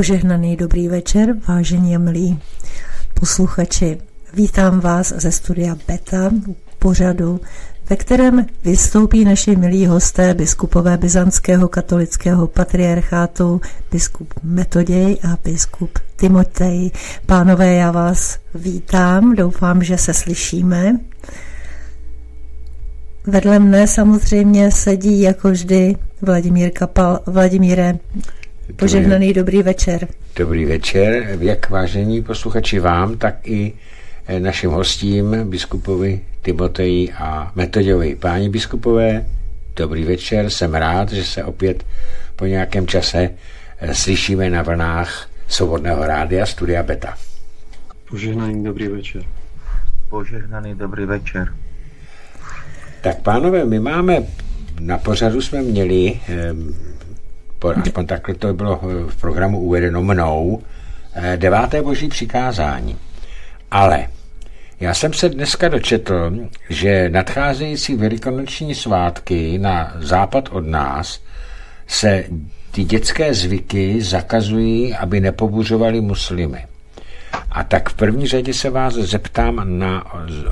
Požehnaný dobrý večer, vážení a milí posluchači. Vítám vás ze studia Beta pořadu, ve kterém vystoupí naši milí hosté biskupové byzantského katolického patriarchátu, biskup Metoděj a biskup Timotej. Pánové, já vás vítám, doufám, že se slyšíme. Vedle mne samozřejmě sedí jako vždy Vladimír Kapal. Vladimíre, požehnaný dobrý večer. Dobrý večer, jak vážení posluchači vám, tak i eh, našim hostím, biskupovi Timoteji a Metodějovi. Páni biskupové, dobrý večer, jsem rád, že se opět po nějakém čase eh, slyšíme na vlnách Svobodného rádia Studia Beta. Požehnaný dobrý večer. Požehnaný dobrý večer. Tak pánové, my máme, na pořadu jsme měli, aspoň takhle to bylo v programu uvedeno mnou, eh, deváté boží přikázání. Ale já jsem se dneska dočetl, že nadcházející velikonoční svátky na západ od nás se ty dětské zvyky zakazují, aby nepobuřovali muslimy. A tak v první řadě se vás zeptám na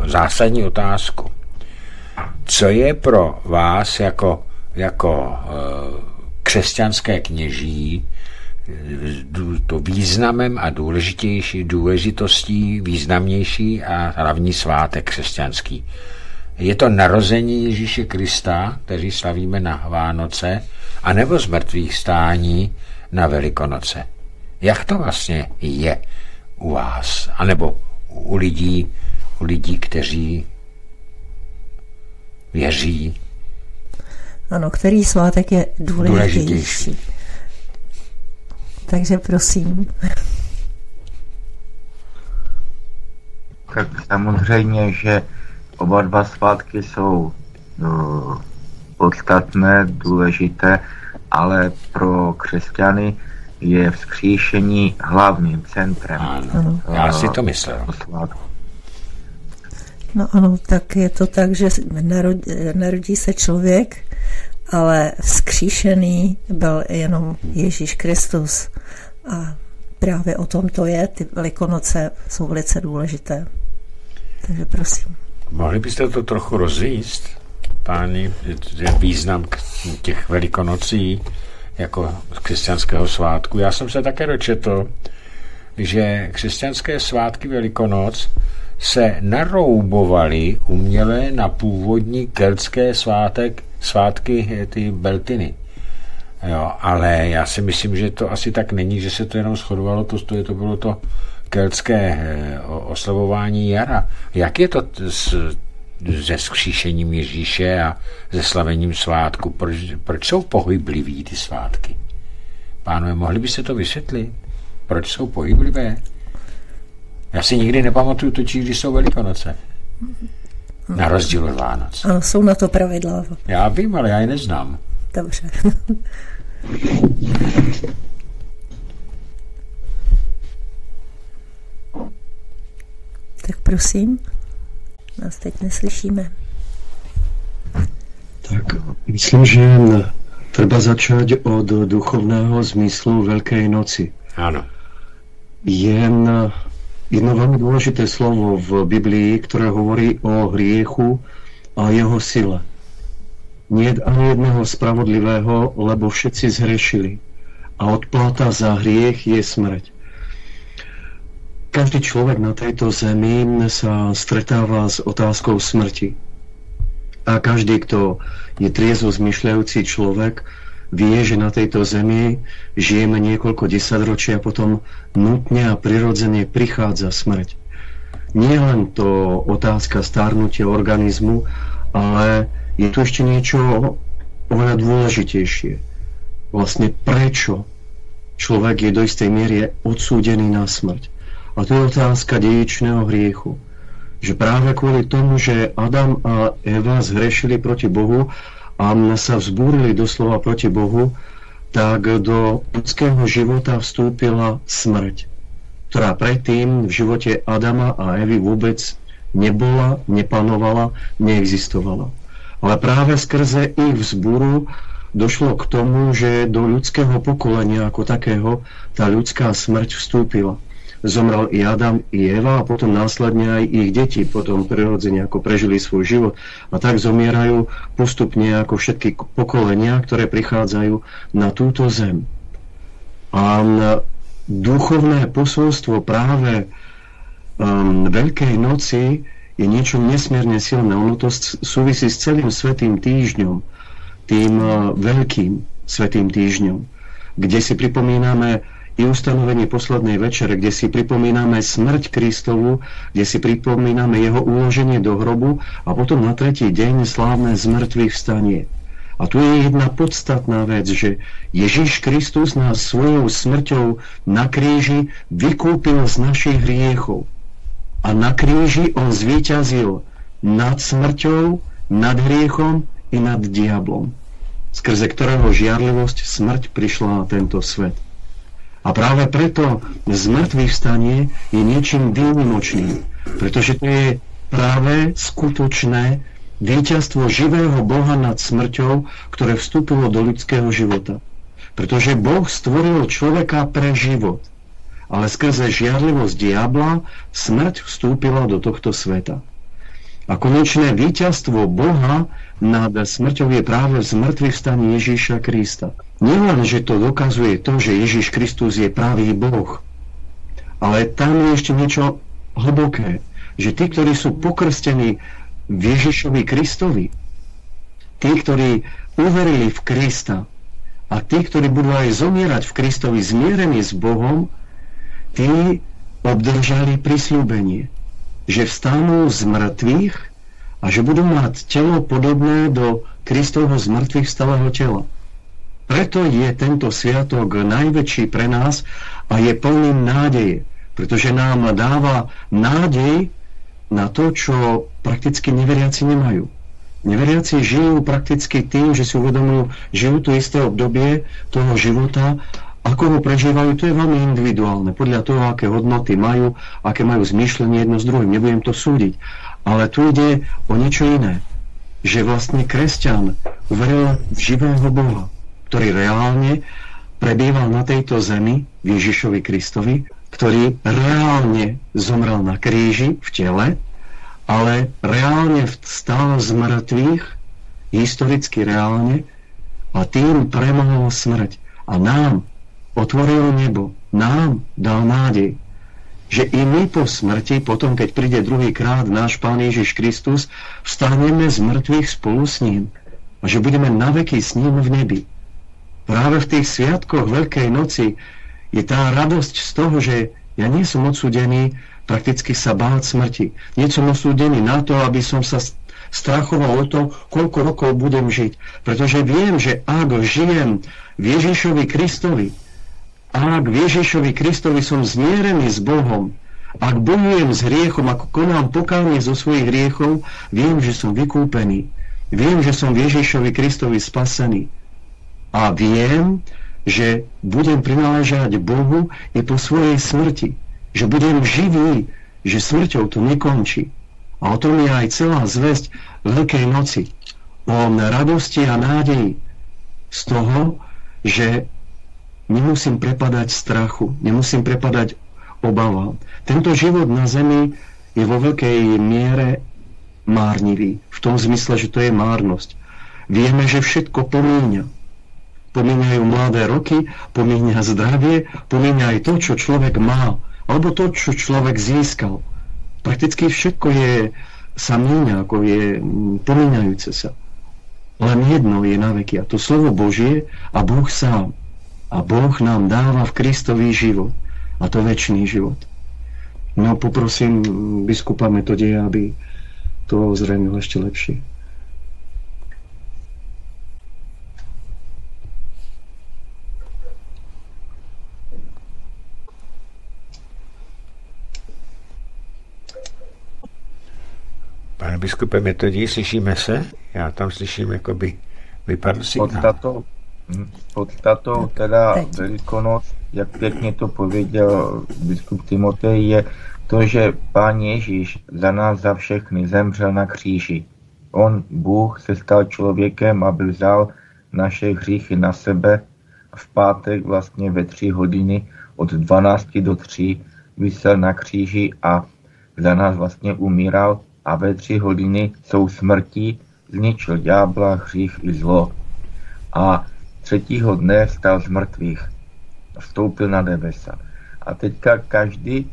zásadní otázku. Co je pro vás jako, jako eh, křesťanské kněží eh, to významem a důležitější, důležitostí, významnější a hlavní svátek křesťanský? Je to narození Ježíše Krista, který slavíme na Vánoce, anebo z mrtvých stání na Velikonoce? Jak to vlastně je u vás? A nebo u lidí, u lidí, kteří věří. Ano, který svátek je důležitější. důležitější. Takže prosím. Tak samozřejmě, že oba dva svátky jsou no, podstatné, důležité, ale pro křesťany je vzkříšení hlavním centrem. Ano, já si to myslel. Svátku. No ano, tak je to tak, že narodí, narodí se člověk, ale vzkříšený byl jenom Ježíš Kristus. A právě o tom to je. Ty velikonoce jsou velice důležité. Takže prosím. Mohli byste to trochu rozvíst, páni, význam těch velikonocí jako křesťanského svátku. Já jsem se také dočetl, že křesťanské svátky Velikonoc se naroubovaly uměle na původní keltské svátek, svátky ty Beltiny. Jo, ale já si myslím, že to asi tak není, že se to jenom shodovalo, to, to, to bylo to keltské eh, oslavování jara. Jak je to s, se skříšením Ježíše a se slavením svátku? Proč, proč jsou pohybliví ty svátky? Pánové, mohli byste to vysvětlit? Proč jsou pohyblivé? Já si nikdy nepamatuju točí, když jsou Velikonoce. Na rozdíl od Vánoc. Ano, jsou na to pravidla. Já vím, ale já je neznám. Dobře. tak prosím, nás teď neslyšíme. Tak myslím, že treba začať od duchovného zmyslu Veľkej noci. Áno. Jen jedno veľmi dôležité slovo v Biblii, ktoré hovorí o hriechu a jeho sile. Nie ani jedného spravodlivého, lebo všetci zhrešili. A odplata za hriech je smrť. Každý človek na tejto zemi sa stretáva s otázkou smrti. A každý, kto je triezvo zmyšľajúci človek, vie, že na tejto zemi žijeme niekoľko desaťročí a potom nutne a prirodzene prichádza smrť. Nie len to otázka starnutia organizmu, ale je tu ešte niečo oveľa dôležitejšie. Vlastne prečo človek je do istej miery odsúdený na smrť. A to je otázka dedičného hriechu. Že práve kvôli tomu, že Adam a Eva zhrešili proti Bohu a sa vzbúrili doslova proti Bohu, tak do ľudského života vstúpila smrť, ktorá predtým v živote Adama a Evy vôbec nebola, nepanovala, neexistovala. Ale práve skrze ich vzburu došlo k tomu, že do ľudského pokolenia ako takého tá ľudská smrť vstúpila. Zomrel i Adam, i Eva a potom následne aj ich deti potom prirodzene ako prežili svoj život a tak zomierajú postupne ako všetky pokolenia, ktoré prichádzajú na túto zem. A duchovné posolstvo práve um, Veľkej noci je niečo nesmierne silné. Ono to súvisí s celým Svetým týždňom, tým uh, veľkým Svetým týždňom, kde si pripomíname i ustanovenie poslednej večere, kde si pripomíname smrť Kristovu, kde si pripomíname jeho uloženie do hrobu a potom na tretí deň slávne zmrtvých vstanie. A tu je jedna podstatná vec, že Ježíš Kristus nás svojou smrťou na kríži vykúpil z našich hriechov. A na kríži on zvíťazil nad smrťou, nad hriechom i nad diablom, skrze ktorého žiarlivosť smrť prišla na tento svet. A práve preto zmrtvých vstanie je niečím výnimočným, pretože to je práve skutočné víťazstvo živého Boha nad smrťou, ktoré vstúpilo do ľudského života. Pretože Boh stvoril človeka pre život, ale skrze žiarlivosť diabla smrť vstúpila do tohto sveta. A konečné víťazstvo Boha nad smrťou je práve v zmrtvých staní Ježíša Krista. Nielen, že to dokazuje to, že Ježíš Kristus je pravý Boh, ale tam je ešte niečo hlboké, že tí, ktorí sú pokrstení v Ježišovi Kristovi, tí, ktorí uverili v Krista a tí, ktorí budú aj zomierať v Kristovi zmierení s Bohom, tí obdržali prisľúbenie že vstanú z mŕtvych a že budú mať telo podobné do Kristovho z mŕtvych stalého tela. Preto je tento sviatok najväčší pre nás a je plný nádeje, pretože nám dáva nádej na to, čo prakticky neveriaci nemajú. Neveriaci žijú prakticky tým, že si uvedomujú, žijú to isté obdobie toho života ako ho prežívajú, to je veľmi individuálne, podľa toho, aké hodnoty majú, aké majú zmýšľanie jedno s druhým. Nebudem to súdiť. Ale tu ide o niečo iné. Že vlastne kresťan uveril v živého Boha, ktorý reálne prebýval na tejto zemi Ježišovi Kristovi, ktorý reálne zomrel na kríži v tele, ale reálne vstal z mŕtvych, historicky reálne, a tým premohol smrť. A nám, otvoril nebo, nám dal nádej, že i my po smrti, potom keď príde druhýkrát náš Pán Ježiš Kristus, vstaneme z mŕtvych spolu s ním a že budeme naveky s ním v nebi. Práve v tých sviatkoch Veľkej noci je tá radosť z toho, že ja nie som odsudený prakticky sa báť smrti. Nie som osúdený na to, aby som sa strachoval o to, koľko rokov budem žiť. Pretože viem, že ak žijem v Ježišovi Kristovi, ak v Ježišovi Kristovi som zmierený s Bohom, ak bojujem s hriechom, ako konám pokánie zo svojich hriechov, viem, že som vykúpený. Viem, že som v Ježišovi Kristovi spasený. A viem, že budem prináležať Bohu i po svojej smrti. Že budem živý, že smrťou to nekončí. A o tom je aj celá zväzť Veľkej noci. O radosti a nádeji z toho, že nemusím prepadať strachu, nemusím prepadať obavám. Tento život na zemi je vo veľkej miere márnivý. V tom zmysle, že to je márnosť. Vieme, že všetko pomíňa. Pomíňajú mladé roky, pomíňa zdravie, pomíňa aj to, čo človek má, alebo to, čo človek získal. Prakticky všetko je sa míňa, ako je pomíňajúce sa. Len jedno je na veky, a to slovo Božie a Boh sám. A Boh nám dáva v Kristovi život. A to väčší život. No poprosím biskupa Metodia, aby to ozrejmil ešte lepšie. Pane biskupe Metodí, slyšíme se? Já tam slyším, jakoby vypadl signál. Podstatou, podstatou teda Velikonoc, jak pěkně to pověděl biskup Timotej, je to, že Pán Ježíš za nás za všechny zemřel na kříži. On, Bůh, se stal člověkem, aby vzal naše hříchy na sebe. V pátek vlastně ve tři hodiny od 12 do 3 vysel na kříži a za nás vlastně umíral a ve tři hodiny jsou smrti zničil ďábla, hřích i zlo. A třetího dne vstal z mrtvých, vstoupil na nebesa. A teďka každý,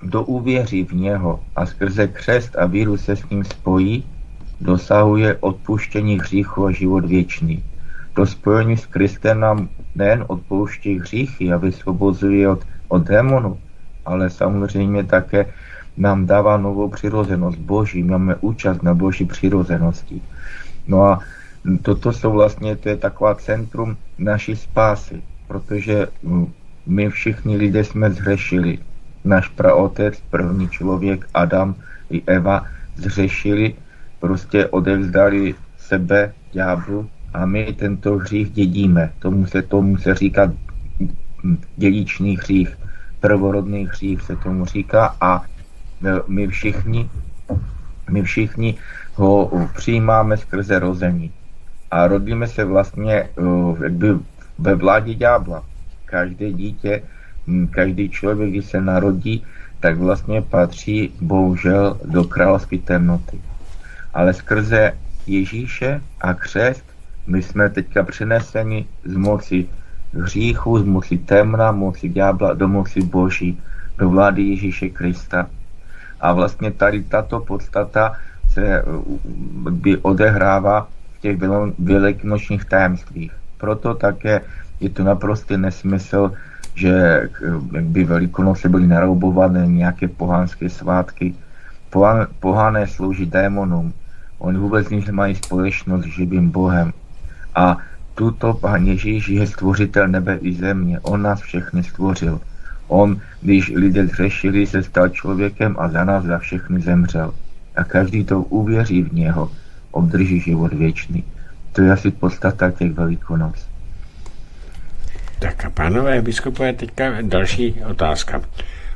kdo uvěří v něho a skrze křest a víru se s ním spojí, dosahuje odpuštění hříchu a život věčný. To spojení s Kristem nám nejen odpouští hříchy a vysvobozuje od, od démonu, ale samozřejmě také nám dává novou přirozenost Boží, máme účast na Boží přirozenosti. No a toto jsou vlastně, to je taková centrum naší spásy, protože my všichni lidé jsme zhřešili. Náš praotec, první člověk, Adam i Eva, zhřešili, prostě odevzdali sebe ďáblu a my tento hřích dědíme. Tomu se, tomu se říká dědičný hřích, prvorodný hřích se tomu říká a my všichni, my všichni ho přijímáme skrze rození. A rodíme se vlastně jakby ve vládě ďábla. Každé dítě, každý člověk, když se narodí, tak vlastně patří bohužel do královské temnoty. Ale skrze Ježíše a křest my jsme teďka přeneseni z moci hříchu, z moci temna, moci ďábla do moci Boží, do vlády Ježíše Krista. A vlastně tady tato podstata se by odehrává v těch velikonočních tajemstvích. Proto také je to naprostý nesmysl, že by velikonoce byly naroubované nějaké pohánské svátky. Pohané slouží démonům. Oni vůbec nic nemají společnost s živým Bohem. A tuto Pán Ježíš je stvořitel nebe i země. On nás všechny stvořil. On, když lidé zřešili, se stal člověkem a za nás za všechny zemřel. A každý to uvěří v něho, obdrží život věčný. To je asi podstata těch velikonoc. Tak a pánové biskupové, teďka další otázka.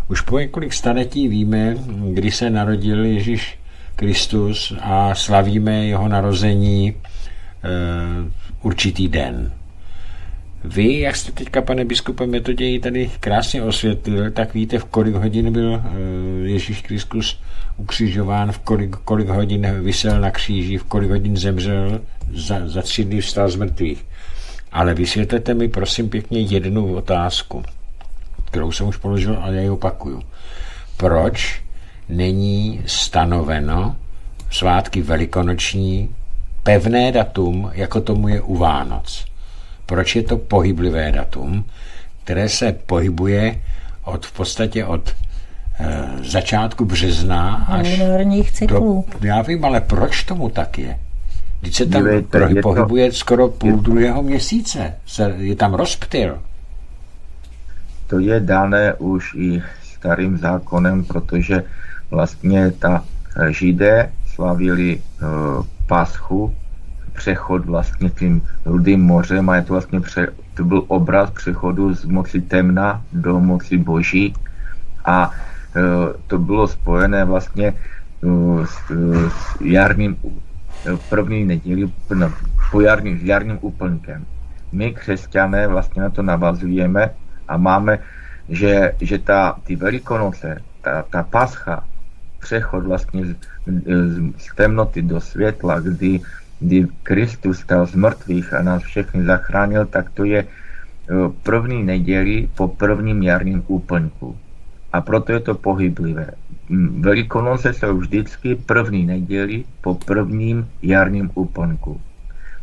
Už po několik staletí víme, kdy se narodil Ježíš Kristus a slavíme jeho narození e, určitý den. Vy, jak jste teďka, pane biskupe Metoději, tady krásně osvětlil, tak víte, v kolik hodin byl eh, Ježíš Kristus ukřižován, v kolik, kolik hodin vysel na kříži, v kolik hodin zemřel, za, za tři dny vstal z mrtvých. Ale vysvětlete mi, prosím pěkně, jednu otázku, kterou jsem už položil, ale já ji opakuju. Proč není stanoveno svátky velikonoční pevné datum, jako tomu je u Vánoc? Proč je to pohyblivé datum, které se pohybuje od v podstatě od e, začátku března až cyklů. Do, já vím, ale proč tomu tak je? Když se tam Dívejte, pro, pohybuje to, skoro půl je, druhého měsíce. Se, je tam rozptyl. To je dané už i starým zákonem, protože vlastně ta židé slavili uh, paschu přechod vlastně tím rudým mořem a je to vlastně pře, to byl obraz přechodu z moci temna do moci boží a e, to bylo spojené vlastně e, s, s jarním e, první neděli, no, po jarním, jarním úplnkem. My, křesťané, vlastně na to navazujeme a máme, že, že ta, ty velikonoce, ta, ta pascha, přechod vlastně z, z, z temnoty do světla, kdy kdy Kristus stal z mrtvých a nás všechny zachránil, tak to je e, první neděli po prvním jarním úplňku. A proto je to pohyblivé. Velikonoce jsou vždycky první neděli po prvním jarním úplňku.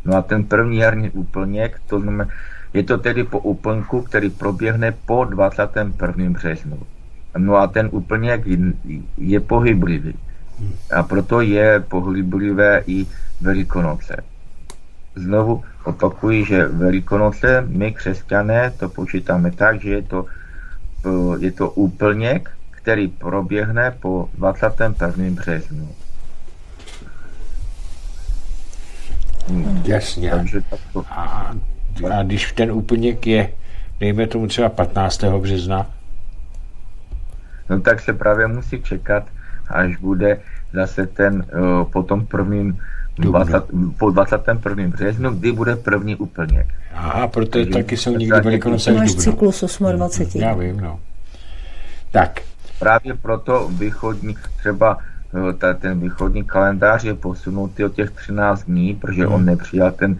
No a ten první jarní úplněk, to znamená, je to tedy po úplňku, který proběhne po 21. březnu. No a ten úplněk je pohyblivý. A proto je pohyblivé i Velikonoce. Znovu opakuji, že Velikonoce, my křesťané to počítáme tak, že je to, eh, je to úplněk, který proběhne po 21. březnu. Jasně. Takže to... a, a když ten úplněk je, dejme tomu třeba 15. března? No tak se právě musí čekat, až bude zase ten uh, po tom prvním 20, po 21. březnu, kdy bude první úplněk. Aha, protože taky jsou někdy velikonoce Máš cyklus 28. Já vím, no. Tak. Právě proto východní, třeba eh, ten východní kalendář je posunutý o těch 13 dní, protože hmm. on nepřijal ten,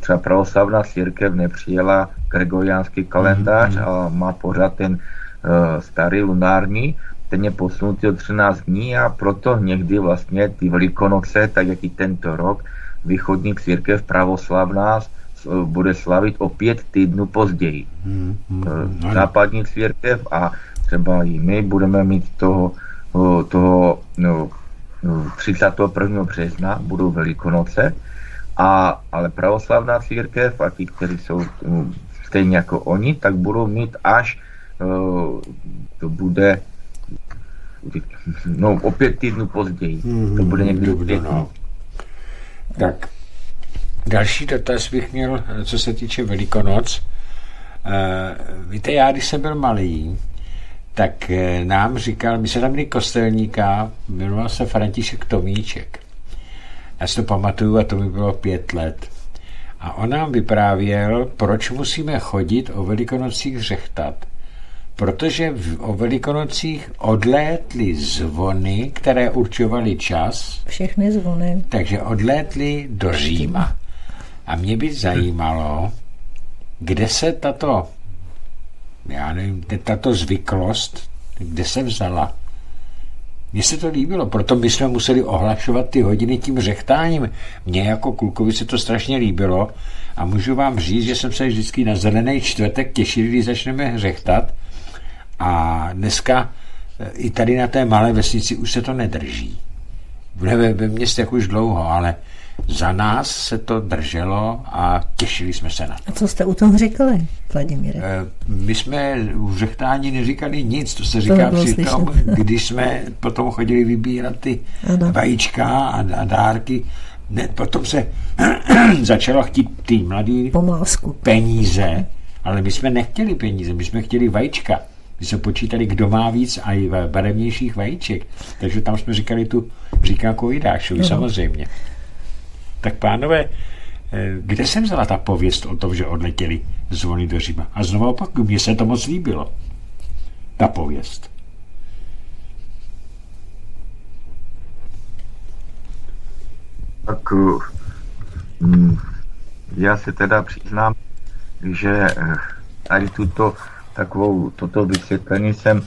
třeba pravoslavná církev nepřijela gregoriánský kalendář hmm. a má pořád ten uh, starý lunární, je posunutý o 13 dní a proto někdy vlastně ty velikonoce, tak jak i tento rok, východní církev pravoslavná bude slavit o pět týdnů později. Hmm, hmm, hmm. Západní církev a třeba i my budeme mít toho, toho no, 31. března budou Velikonoce, a, ale pravoslavná církev a ti, kteří jsou stejně jako oni, tak budou mít až to bude no o pět týdnů později. Mm-hmm, to bude někdy v no. Tak, další dotaz bych měl, co se týče Velikonoc. Uh, víte, já když jsem byl malý, tak eh, nám říkal, my se tam měli kostelníka, jmenoval se František Tomíček. Já si to pamatuju a to mi bylo pět let. A on nám vyprávěl, proč musíme chodit o velikonocích řechtat. Protože v, o velikonocích odlétly zvony, které určovaly čas. Všechny zvony. Takže odlétly do Říma. A mě by zajímalo, kde se tato já nevím, tato zvyklost, kde se vzala. Mně se to líbilo, proto my jsme museli ohlašovat ty hodiny tím řechtáním. Mně jako klukovi se to strašně líbilo a můžu vám říct, že jsem se vždycky na zelený čtvrtek těšil, když začneme řechtat a dneska e, i tady na té malé vesnici už se to nedrží. Ve, ve městech už dlouho, ale za nás se to drželo a těšili jsme se na to. A co jste u toho říkali, Vladimíre? Eh, my jsme u řechtání neříkali nic, to se říká to při tom, když jsme potom chodili vybírat ty ano. vajíčka a, a dárky. Ne, potom se začalo chtít ty mladý Pomásku. peníze, ale my jsme nechtěli peníze, my jsme chtěli vajíčka. My jsme počítali, kdo má víc a i barevnějších vajíček. Takže tam jsme říkali tu říkáku Jidášovi, samozřejmě. Tak pánové, eh, kde jsem vzala ta pověst o tom, že odletěli zvony do Říma? A znovu opakuju, mně se to moc líbilo. Ta pověst. Tak hm, já se teda přiznám, že eh, tady tuto takovou, toto vysvětlení jsem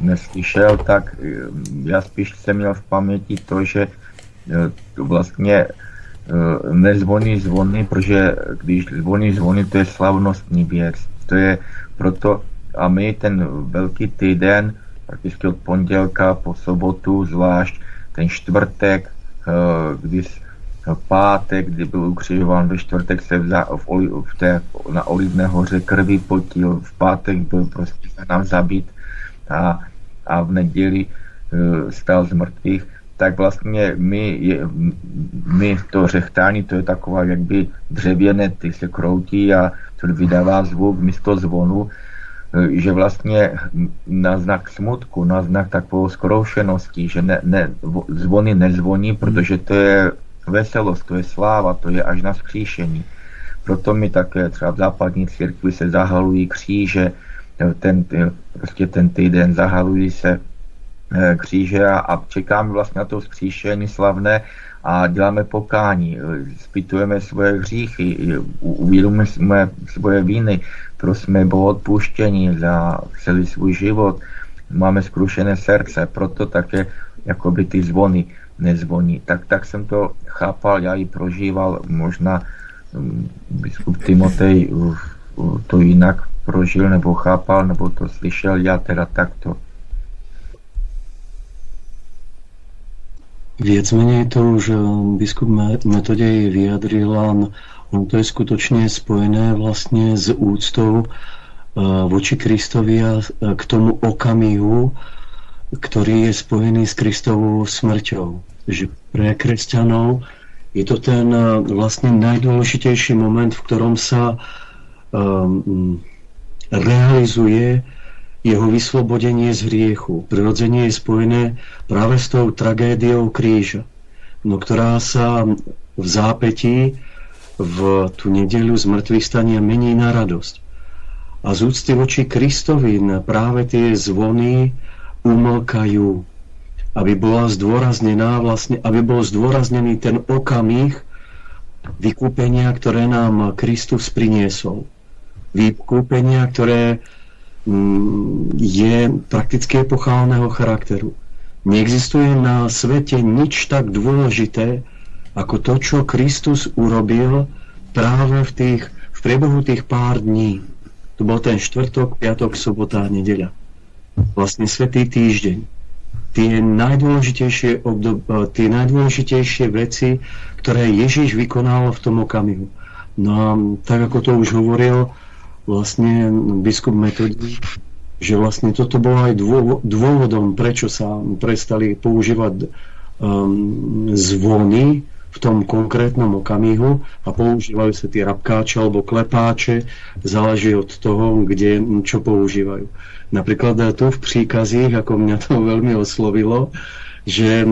neslyšel, tak já spíš jsem měl v paměti to, že Eh, vlastně eh, nezvoní zvony, protože když zvoní zvony, to je slavnostní věc. To je proto, a my ten velký týden, prakticky od pondělka po sobotu, zvlášť ten čtvrtek, eh, když pátek, kdy byl ukřižován, ve čtvrtek se vza, v, oli, v té, na Olivné hoře krvi potil, v pátek byl prostě za nám zabít a, a v neděli uh, stal z mrtvých. Tak vlastně my, je, my to řechtání, to je taková jakby dřevěné, ty se kroutí a to vydává zvuk místo zvonu, e, že vlastně na znak smutku, na znak takovou skroušenosti, že ne, ne, zvony nezvoní, protože to je veselost, to je sláva, to je až na skříšení. Proto mi také třeba v západní církvi se zahalují kříže, ten, prostě ten týden zahalují se Eh, kříže a, a čekáme vlastně na to vzkříšení slavné a děláme pokání, zpytujeme svoje hříchy, uvědomujeme svoje viny, prosíme Bohu odpuštění za celý svůj život, máme zkrušené srdce, proto také jakoby ty zvony nezvoní. Tak, tak jsem to chápal, já ji prožíval, možná um, biskup Timotej to jinak prožil nebo chápal, nebo to slyšel, já teda takto. Viac menej to už eh, biskup Metodej vyjadril, on to je skutočne spojené vlastne s úctou eh, voči Kristovi a eh, k tomu okamihu, ktorý je spojený s Kristovou smrťou. Že pre kresťanov je to ten vlastne najdôležitejší moment, v ktorom sa um, realizuje jeho vyslobodenie z hriechu. Prirodzenie je spojené práve s tou tragédiou kríža. no ktorá sa v zápätí v tú nedeľu z mŕtvych stania mení na radosť. A z úcty voči Kristovi práve tie zvony umlkajú, aby bola zdôraznená vlastne, aby bol zdôraznený ten okamih vykúpenia, ktoré nám Kristus priniesol. Vykúpenia, ktoré mm, je prakticky epochálneho charakteru. Neexistuje na svete nič tak dôležité, ako to, čo Kristus urobil práve v, tých, v priebehu tých pár dní. To bol ten štvrtok, piatok, sobota a nedeľa. Vlastne svetý týždeň. Tie najdôležitejšie, obdob, tie najdôležitejšie veci, ktoré Ježiš vykonal v tom okamihu. No a tak ako to už hovoril vlastne biskup Metodí, že vlastne toto bolo aj dôvodom, prečo sa prestali používať um, zvony v tom konkrétnom okamihu a používajú sa tie rabkáče alebo klepáče, záleží od toho, kde čo používajú. Napríklad tu v příkazích, ako mňa to veľmi oslovilo, že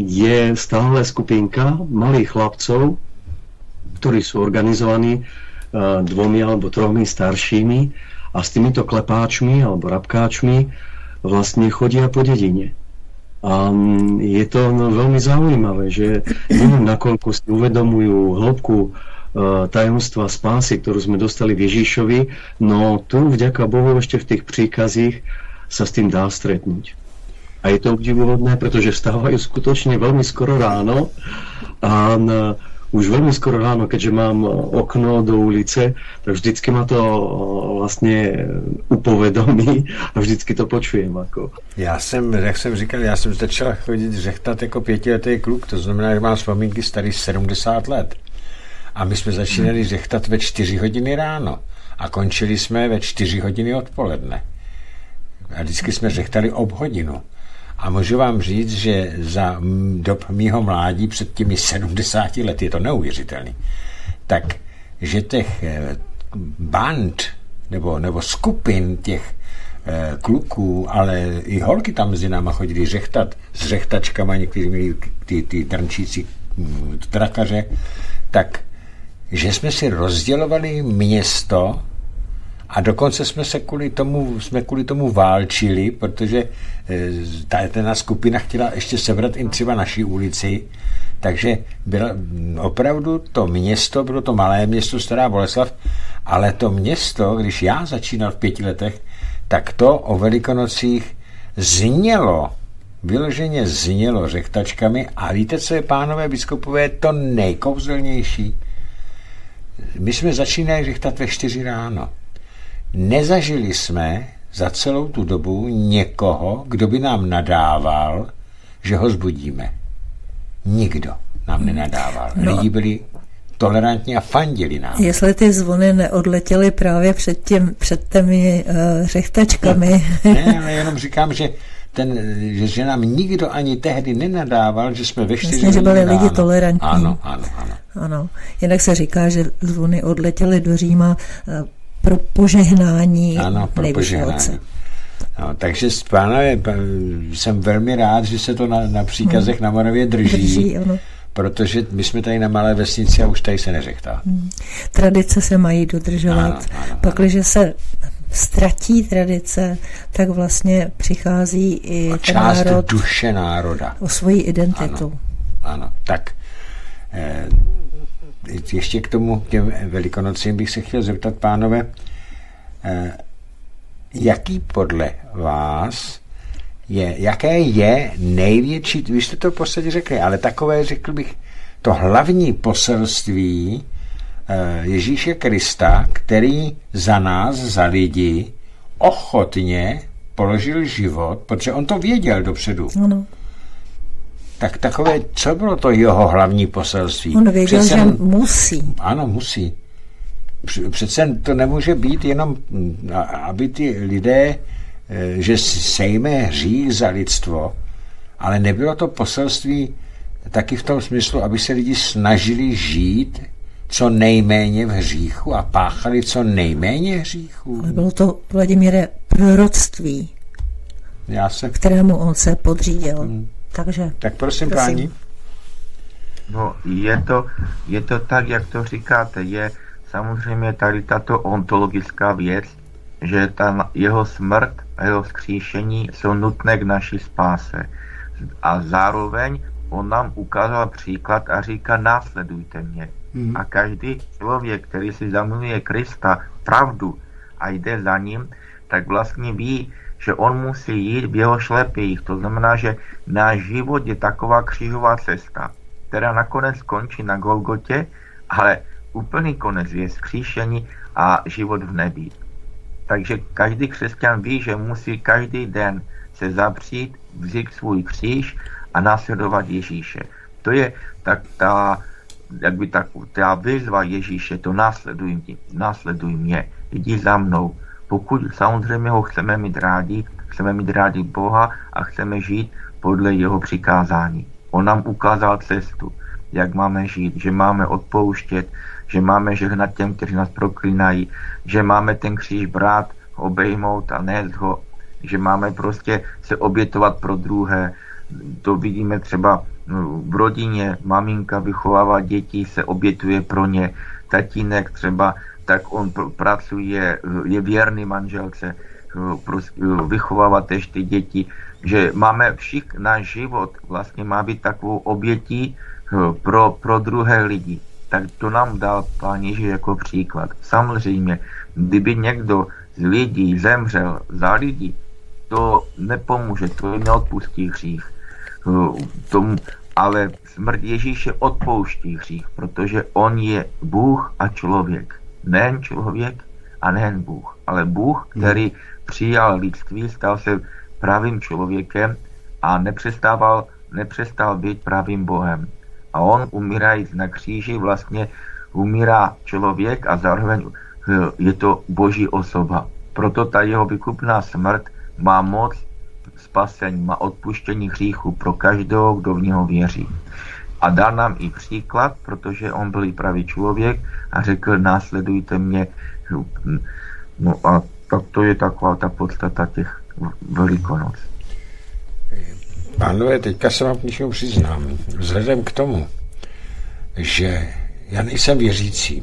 je stále skupinka malých chlapcov, ktorí sú organizovaní dvomi alebo tromi staršími a s týmito klepáčmi alebo rabkáčmi vlastne chodia po dedine. A mm, je to no, veľmi zaujímavé, že neviem, nakoľko si uvedomujú hĺbku e, tajomstva spásy, ktorú sme dostali v Ježíšovi, no tu vďaka Bohu ešte v tých príkazích sa s tým dá stretnúť. A je to obdivuhodné, pretože vstávajú skutočne veľmi skoro ráno a už veľmi skoro ráno, keďže mám okno do ulice, tak vždycky ma to vlastně upovedomí a vždycky to počujem. Jako. Já jsem, jak jsem říkal, já jsem začal chodit řechtat jako pětiletý kluk, to znamená, že mám vzpomínky starý 70 let. A my jsme začínali hmm. řechtat ve 4 hodiny ráno a končili jsme ve 4 hodiny odpoledne. A vždycky jsme řechtali ob hodinu. A můžu vám říct, že za dob mýho mládí před těmi 70 lety, je to neuvěřitelný, tak že těch eh, band nebo, nebo skupin těch eh, kluků, ale i holky tam mezi náma chodili řechtat s řechtačkama, někteří měli ty, ty trnčící hm, trakaře, tak že jsme si rozdělovali město a dokonce jsme se kvůli tomu, jsme kvůli tomu válčili, protože eh, ta jedna skupina chtěla ještě sebrat i třeba naší ulici, takže bylo opravdu to město, bylo to malé město Stará Boleslav, ale to město, když já začínal v pěti letech, tak to o velikonocích znělo, vyloženě znělo řechtačkami a víte, co je, pánové biskupové, to nejkouzelnější? My jsme začínali řechtat ve čtyři ráno. Nezažili jsme za celou tu dobu někoho, kdo by nám nadával, že ho zbudíme. Nikdo nám nenadával. No. Lidi byli tolerantní a fandili nám. Jestli ty zvony neodletěly právě před, tím, před těmi uh, řechtačkami. ne, ale jenom říkám, že ten, že, že nám nikdo ani tehdy nenadával, že jsme ve čtyři Myslím, že byli lidi tolerantní. Ano, ano, ano. Ano, jinak se říká, že zvony odletěly do Říma uh, pro požehnání Ano, pro požehnání. No, takže pánové, jsem velmi rád, že se to na, na příkazech hmm. na Moravě drží. drží ano. Protože my jsme tady na malé vesnici a už tady se neřechtá. Hmm. Tradice se mají dodržovat. Ano, ano, Pak, když se ztratí tradice, tak vlastně přichází i o ten část národ duše národa. O svoji identitu. Ano, ano. tak eh, ještě k tomu, těm velikonocím bych se chtěl zeptat, pánové, eh, jaký podle vás je, jaké je největší, vy jste to v podstatě řekli, ale takové, řekl bych, to hlavní poselství Ježíše Krista, který za nás, za lidi, ochotně položil život, protože on to věděl dopředu. Ano tak takové, co bylo to jeho hlavní poselství? On věděl, Přece, že musí. Ano, musí. Přece to nemůže být jenom, aby ty lidé, e, že sejme hřích za lidstvo, ale nebylo to poselství taky v tom smyslu, aby se lidi snažili žít co nejméně v hříchu a páchali co nejméně hříchu. Ale bylo to, Vladimíre, proroctví, Já se... kterému on se podřídil. Hmm. Takže, tak prosím, prosím. páni. No, je to, je to tak, jak to říkáte. Je samozřejmě tady tato ontologická věc, že ta jeho smrt a jeho skříšení jsou nutné k naší spáse. A zároveň on nám ukázal příklad a říká, následujte mě. Hmm. A každý člověk, který si zamiluje Krista, pravdu a jde za ním, tak vlastně ví, že on musí jít v jeho šlepějích. To znamená, že náš život je taková křížová cesta, která nakonec skončí na Golgotě, ale úplný konec je skříšení a život v nebi. Takže každý křesťan ví, že musí každý den se zapřít, vzít svůj kříž a následovat Ježíše. To je tak ta, jak by tak, ta výzva Ježíše, to následuj, následuj mě, jdi za mnou. Pokud samozřejmě ho chceme mít rádi, chceme mít rádi Boha a chceme žít podle jeho přikázání. On nám ukázal cestu, jak máme žít, že máme odpouštět, že máme žehnat těm, kteří nás proklínají, že máme ten kříž brát, obejmout a nést ho, že máme prostě se obětovat pro druhé. To vidíme třeba no, v rodině, maminka vychovává děti, se obětuje pro ně, tatínek třeba, tak on pr- pracuje, je věrný manželce, vychovává tež ty děti, že máme všich, náš život vlastně má být takovou obětí pro, pro druhé lidi tak to nám dal pán Ježíš jako příklad. Samozřejmě, kdyby někdo z lidí zemřel za lidi, to nepomůže, to neodpustí hřích. Tomu, ale smrt Ježíše odpouští hřích, protože on je Bůh a člověk. Nejen člověk a nejen Bůh, ale Bůh, který přijal lidství, stal se pravým člověkem a nepřestával, nepřestal být pravým Bohem a on umírajíc na kříži vlastně umírá člověk a zároveň eh, je to boží osoba. Proto ta jeho vykupná smrt má moc spasení, má odpuštění hříchu pro každého, kdo v něho věří. A dal nám i příklad, protože on byl i pravý člověk a řekl, následujte mě. No a tak to je taková ta podstata těch velikonoc. Pánové, teďka se vám k něčemu přiznám. Vzhledem k tomu, že já nejsem věřící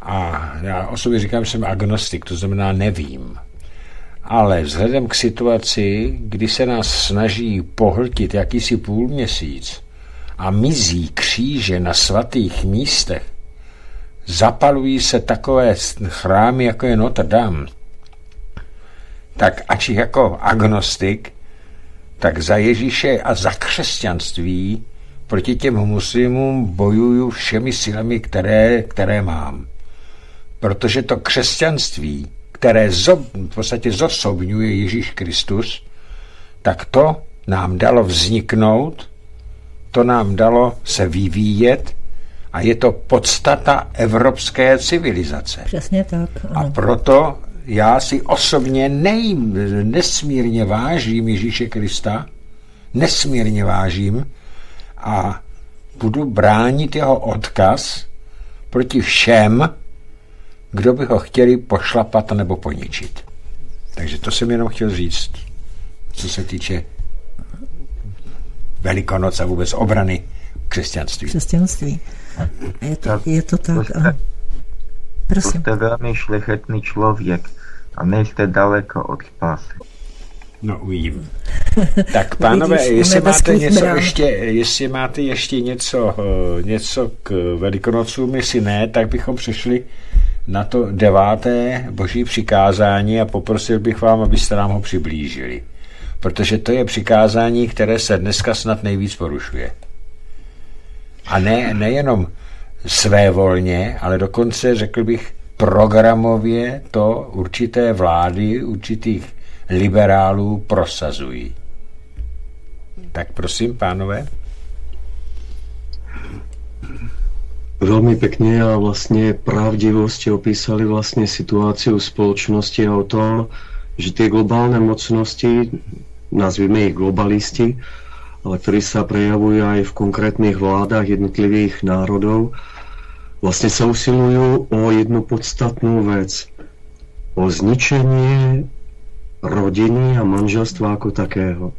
a já o sobě říkám, že jsem agnostik, to znamená nevím. Ale vzhledem k situaci, kdy se nás snaží pohltit jakýsi půlměsíc a mizí kříže na svatých místech, zapalují se takové chrámy, jako je Notre Dame, tak ač jako agnostik tak za Ježíše a za křesťanství proti těm muslimům bojuju všemi silami, které, které mám. Protože to křesťanství, které zo, v podstatě zosobňuje Ježíš Kristus, tak to nám dalo vzniknout, to nám dalo se vyvíjet a je to podstata evropské civilizace. Přesně tak. Ano. A proto já si osobně nej, nesmírně vážím Ježíše Krista, nesmírně vážím a budu bránit jeho odkaz proti všem, kdo by ho chtěli pošlapat nebo poničit. Takže to jsem jenom chtěl říct, co se týče Velikonoc a vůbec obrany křesťanství. Křesťanství. Je to, je to tak. To jste, Prosím. To jste velmi šlechetný člověk a nejste daleko od spásy. No uvidím. Tak pánové, Vidíš, jestli máte něco brán. ještě, jestli máte ještě něco, eh, něco k Velikonocům, jestli ne, tak bychom přešli na to deváté boží přikázání a poprosil bych vám, abyste nám ho přiblížili. Protože to je přikázání, které se dneska snad nejvíc porušuje. A ne, nejenom své volně, ale dokonce řekl bych programově to určité vlády, určitých liberálů prosazují. Tak prosím, pánové. Velmi pěkně a vlastně pravdivosti opísali vlastně situaci společnosti a o tom, že ty globální mocnosti, nazvíme jich globalisti, ale které se prejavují i v konkrétních vládách jednotlivých národů, vlastně se usilují o jednu podstatnou věc. O zničení rodiny a manželstva jako takého.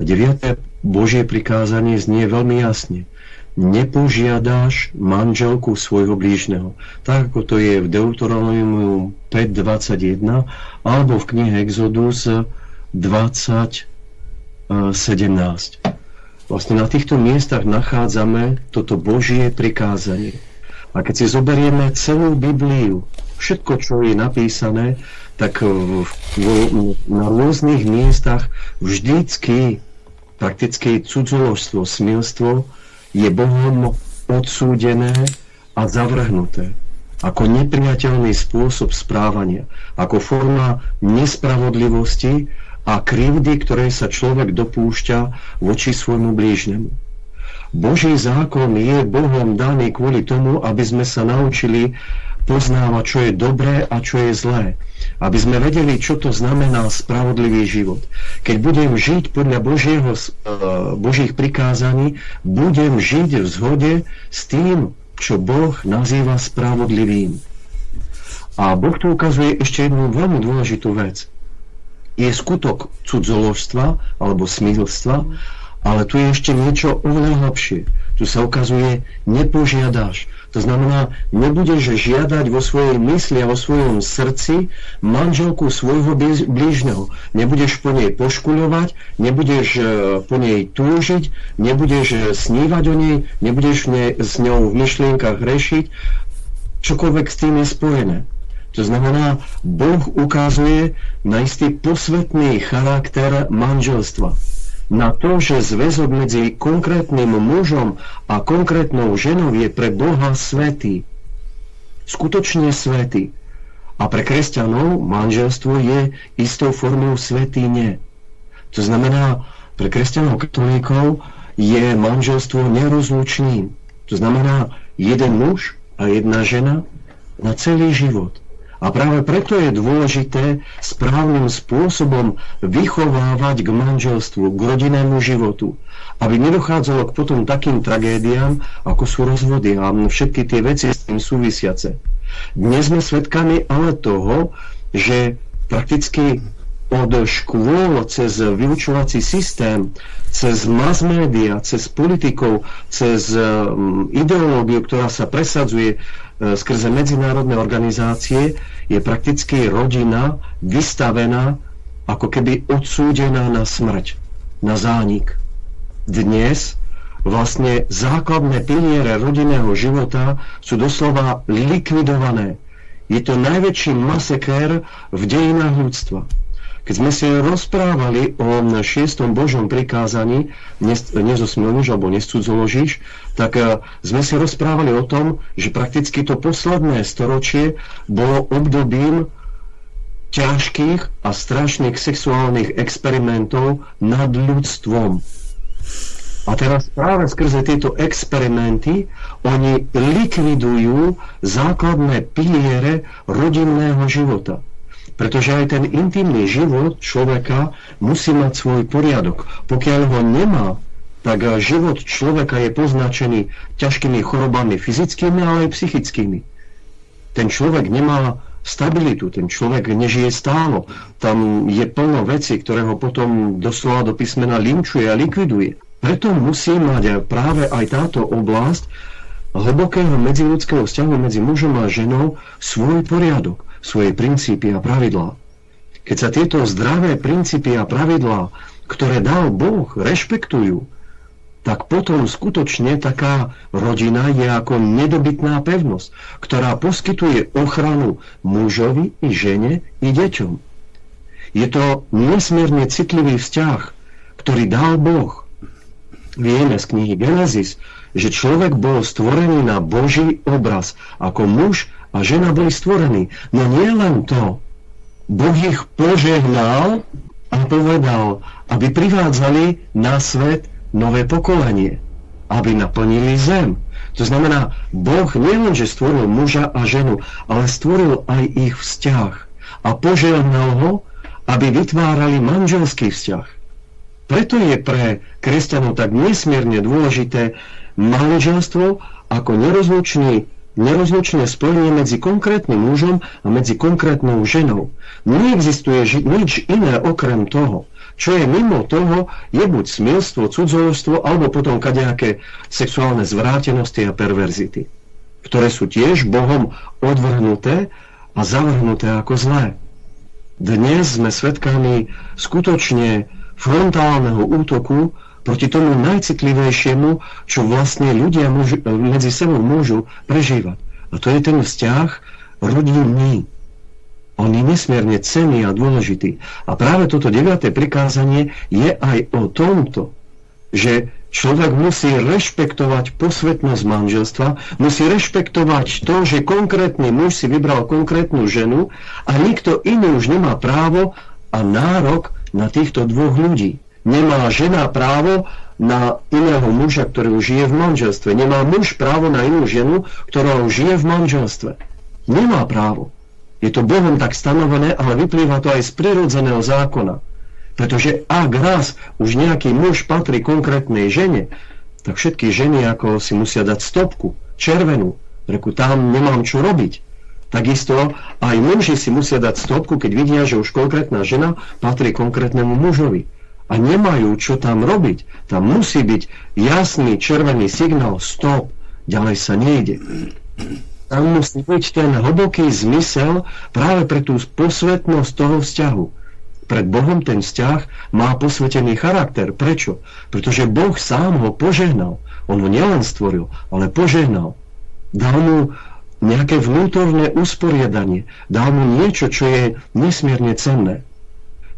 Deviate Božie prikázanie znie veľmi jasne. Nepožiadáš manželku svojho blížneho. Tak ako to je v Deuteronomiu 5.21 alebo v knihe Exodus 20.17. Vlastne na týchto miestach nachádzame toto Božie prikázanie. A keď si zoberieme celú Bibliu, všetko, čo je napísané, tak v, v, na rôznych miestach vždycky prakticky cudzoložstvo, smilstvo je Bohom odsúdené a zavrhnuté ako nepriateľný spôsob správania, ako forma nespravodlivosti a krivdy, ktoré sa človek dopúšťa voči svojmu blížnemu. Boží zákon je Bohom daný kvôli tomu, aby sme sa naučili poznávať, čo je dobré a čo je zlé. Aby sme vedeli, čo to znamená spravodlivý život. Keď budem žiť podľa Božieho, eh, Božích prikázaní, budem žiť v zhode s tým, čo Boh nazýva spravodlivým. A Boh tu ukazuje ešte jednu veľmi dôležitú vec. Je skutok cudzoložstva alebo smilstva, ale tu je ešte niečo oveľa hlbšie. Tu sa ukazuje, nepožiadaš. To znamená, nebudeš žiadať vo svojej mysli a vo svojom srdci manželku svojho blížneho. Nebudeš po nej poškuľovať, nebudeš e, po nej túžiť, nebudeš e, snívať o nej, nebudeš s ňou v myšlienkach rešiť. Čokoľvek s tým je spojené. To znamená, Boh ukazuje na istý posvetný charakter manželstva na to, že zväzok medzi konkrétnym mužom a konkrétnou ženou je pre Boha svetý. Skutočne svetý. A pre kresťanov manželstvo je istou formou svetýne. To znamená, pre kresťanov katolíkov je manželstvo nerozlučným. To znamená jeden muž a jedna žena na celý život. A práve preto je dôležité správnym spôsobom vychovávať k manželstvu, k rodinnému životu. Aby nedochádzalo k potom takým tragédiám, ako sú rozvody a všetky tie veci s tým súvisiace. Dnes sme svedkami ale toho, že prakticky od škôl cez vyučovací systém, cez mass media, cez politikov, cez um, ideológiu, ktorá sa presadzuje skrze medzinárodné organizácie je prakticky rodina vystavená ako keby odsúdená na smrť, na zánik. Dnes vlastne základné piliere rodinného života sú doslova likvidované. Je to najväčší masekér v dejinách ľudstva. Keď sme si rozprávali o šiestom Božom prikázaní, nezosmilníš alebo nescudzoložíš, tak e, sme si rozprávali o tom, že prakticky to posledné storočie bolo obdobím ťažkých a strašných sexuálnych experimentov nad ľudstvom. A teraz práve skrze tieto experimenty oni likvidujú základné piliere rodinného života. Pretože aj ten intimný život človeka musí mať svoj poriadok. Pokiaľ ho nemá, tak život človeka je poznačený ťažkými chorobami fyzickými, ale aj psychickými. Ten človek nemá stabilitu, ten človek nežije stálo. Tam je plno veci, ktoré ho potom doslova do písmena linčuje a likviduje. Preto musí mať práve aj táto oblasť hlbokého medziludského vzťahu medzi mužom a ženou svoj poriadok svoje princípy a pravidlá. Keď sa tieto zdravé princípy a pravidlá, ktoré dal Boh, rešpektujú, tak potom skutočne taká rodina je ako nedobytná pevnosť, ktorá poskytuje ochranu mužovi i žene i deťom. Je to nesmierne citlivý vzťah, ktorý dal Boh. Vieme z knihy Genesis, že človek bol stvorený na Boží obraz ako muž a žena boli stvorení. No nie len to. Boh ich požehnal a povedal, aby privádzali na svet nové pokolenie, aby naplnili zem. To znamená, Boh nielen, že stvoril muža a ženu, ale stvoril aj ich vzťah a požehnal ho, aby vytvárali manželský vzťah. Preto je pre kresťanov tak nesmierne dôležité manželstvo ako nerozlučný nerozlučné spojenie medzi konkrétnym mužom a medzi konkrétnou ženou. Neexistuje nič iné okrem toho. Čo je mimo toho, je buď smilstvo, cudzoložstvo, alebo potom kadejaké sexuálne zvrátenosti a perverzity, ktoré sú tiež Bohom odvrhnuté a zavrhnuté ako zlé. Dnes sme svedkami skutočne frontálneho útoku proti tomu najcitlivejšiemu, čo vlastne ľudia môžu, medzi sebou môžu prežívať. A to je ten vzťah rodinný. On je nesmierne cenný a dôležitý. A práve toto deviaté prikázanie je aj o tomto, že človek musí rešpektovať posvetnosť manželstva, musí rešpektovať to, že konkrétny muž si vybral konkrétnu ženu a nikto iný už nemá právo a nárok na týchto dvoch ľudí. Nemá žena právo na iného muža, ktorý už žije v manželstve. Nemá muž právo na inú ženu, ktorá už žije v manželstve. Nemá právo. Je to Bohom tak stanovené, ale vyplýva to aj z prirodzeného zákona. Pretože ak raz už nejaký muž patrí konkrétnej žene, tak všetky ženy ako si musia dať stopku, červenú. Reku, tam nemám čo robiť. Takisto aj muži si musia dať stopku, keď vidia, že už konkrétna žena patrí konkrétnemu mužovi a nemajú čo tam robiť. Tam musí byť jasný červený signál stop, ďalej sa nejde. Tam musí byť ten hlboký zmysel práve pre tú posvetnosť toho vzťahu. Pred Bohom ten vzťah má posvetený charakter. Prečo? Pretože Boh sám ho požehnal. On ho nielen stvoril, ale požehnal. Dal mu nejaké vnútorné usporiadanie. Dal mu niečo, čo je nesmierne cenné.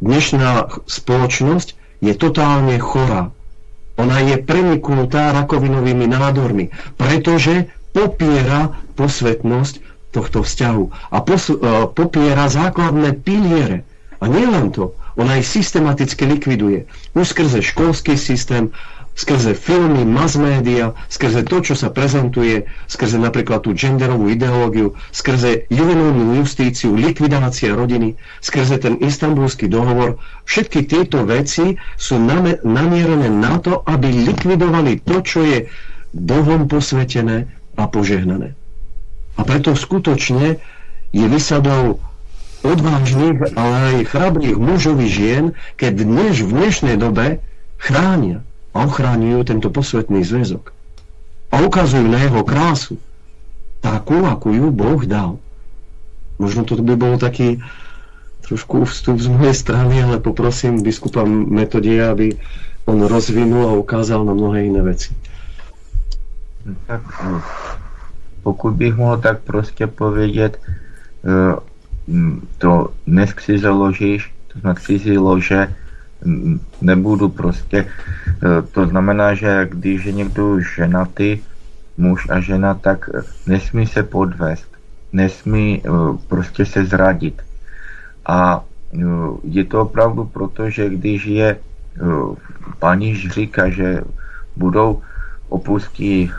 Dnešná spoločnosť je totálne chorá. Ona je preniknutá rakovinovými nádormi, pretože popiera posvetnosť tohto vzťahu a pos, uh, popiera základné piliere. A nielen to, ona ich systematicky likviduje. Už skrze školský systém, skrze filmy, mass média, skrze to, čo sa prezentuje, skrze napríklad tú genderovú ideológiu, skrze juvenilnú justíciu, likvidácia rodiny, skrze ten istambulský dohovor. Všetky tieto veci sú namierené na to, aby likvidovali to, čo je Bohom posvetené a požehnané. A preto skutočne je vysadou odvážnych, ale aj chrabrých mužov žien, keď dnes v dnešnej dobe chránia a ochráňujú tento posvetný zväzok. A ukazujú na jeho krásu, takú, akú ju Boh dal. Možno to by bol taký trošku vstup z mojej strany, ale poprosím biskupa Metodia, aby on rozvinul a ukázal na mnohé iné veci. Tak, pokud bych mohl tak prostě povědět, eh, to dnes založíš, to znamená si lože, nebudu prostě. E, to znamená, že když je někdo ženatý, muž a žena, tak nesmí se podvést, nesmí e, prostě se zradit. A je to opravdu proto, že když je paní říká, že budou opustí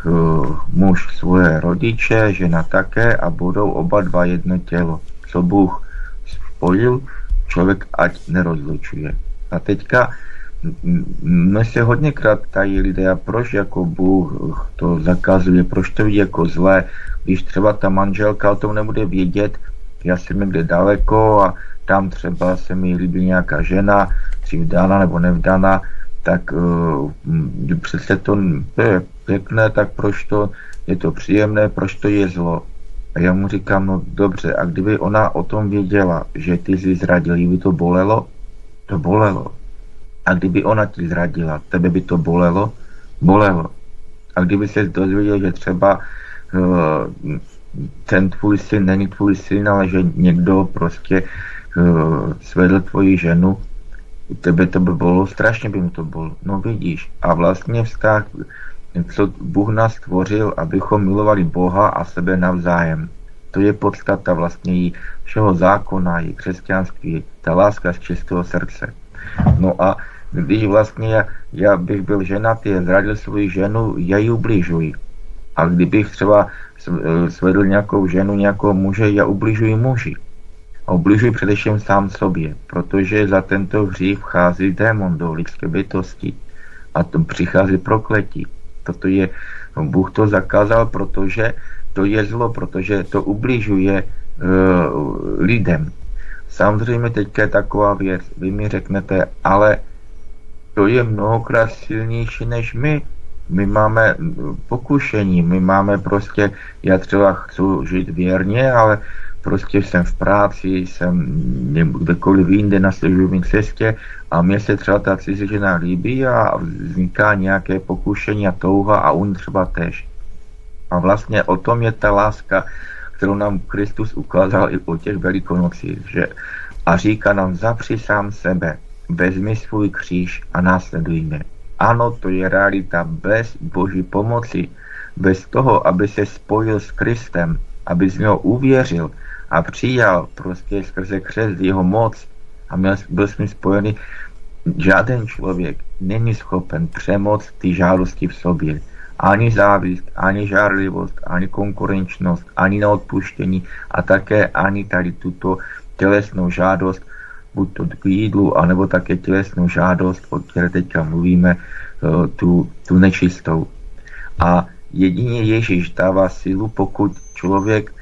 muž svoje rodiče, žena také a budou oba dva jedno tělo. Co Bůh spojil, člověk ať nerozlučuje. A teďka mě se hodněkrát ptají lidé, a proč jako Bůh to zakazuje, proč to vidí jako zlé, když třeba ta manželka o tom nebude vědět, já jsem někde daleko a tam třeba se mi líbí nějaká žena, či vdána nebo nevdána, tak uh, přece to je pěkné, tak proč to je to příjemné, proč to je zlo. A já mu říkám, no dobře, a kdyby ona o tom věděla, že ty jsi zradil, by to bolelo, to bolelo. A kdyby ona ti zradila, tebe by to bolelo? Bolelo. A kdyby se dozvěděl, že třeba uh, ten tvůj syn není tvůj syn, ale že někdo prostě uh, svedl tvoji ženu, tebe to by bylo, strašně by mu to bylo. No vidíš. A vlastně vztah, co Bůh nás stvořil, abychom milovali Boha a sebe navzájem. To je podstata vlastně i všeho zákona, i křesťanství, ta láska z čistého srdce. No a když vlastně já, já bych byl ženatý zradil svou ženu, já ji ubližuji. A kdybych třeba svedl nějakou ženu, nějakou muže, já ubližuji muži. A ubližuji především sám sobě, protože za tento hřích vchází démon do lidské bytosti a to přichází prokletí. Toto je, Bůh to zakázal, protože to je zlo, protože to ubližuje uh, lidem. Samozřejmě teďka je taková věc, vy mi řeknete, ale to je mnohokrát silnější než my. My máme pokušení, my máme prostě, já třeba chci žít věrně, ale prostě jsem v práci, jsem kdekoliv jinde na služební cestě a mně se třeba ta žena líbí a vzniká nějaké pokušení a touha a on třeba tež. A vlastně o tom je ta láska, kterou nám Kristus ukázal i o těch velikonocích, že a říká nám, zapři sám sebe, vezmi svůj kříž a následujme. Ano, to je realita bez boží pomoci, bez toho, aby se spojil s Kristem, aby z něho uvěřil a přijal prostě skrze křest jeho moc a měl, byl s ním spojený, žádný člověk není schopen přemoc ty žádosti v sobě. Ani závist, ani žárlivost, ani konkurenčnost, ani na odpuštění a také ani tady tuto tělesnou žádost, buď to k jídlu, anebo také tělesnou žádost, o které teďka mluvíme, eh, tu, tu nečistou. A jedině Ježíš dává sílu, pokud člověk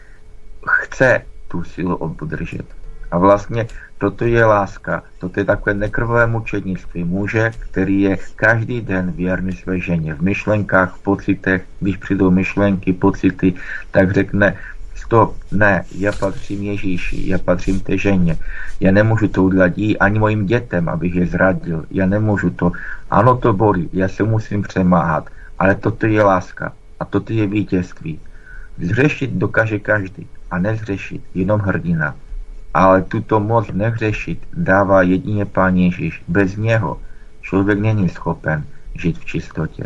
chce tu sílu obdržet. A vlastně toto je láska, toto je takové nekrvové mučednictví muže, který je každý den věrný své ženě v myšlenkách, v pocitech, když přijdou myšlenky, pocity, tak řekne, stop, ne, já patřím Ježíši, já patřím té ženě. Já nemůžu to udělat jí ani mojim dětem, abych je zradil. Já nemůžu to. Ano, to bolí, já se musím přemáhat, ale toto je láska a toto je vítězství. Zřešit dokáže každý a nezřešit jenom hrdina. Ale tuto moc nehřešit dává jedině Pán Ježíš. Bez něho člověk není schopen žít v čistotě.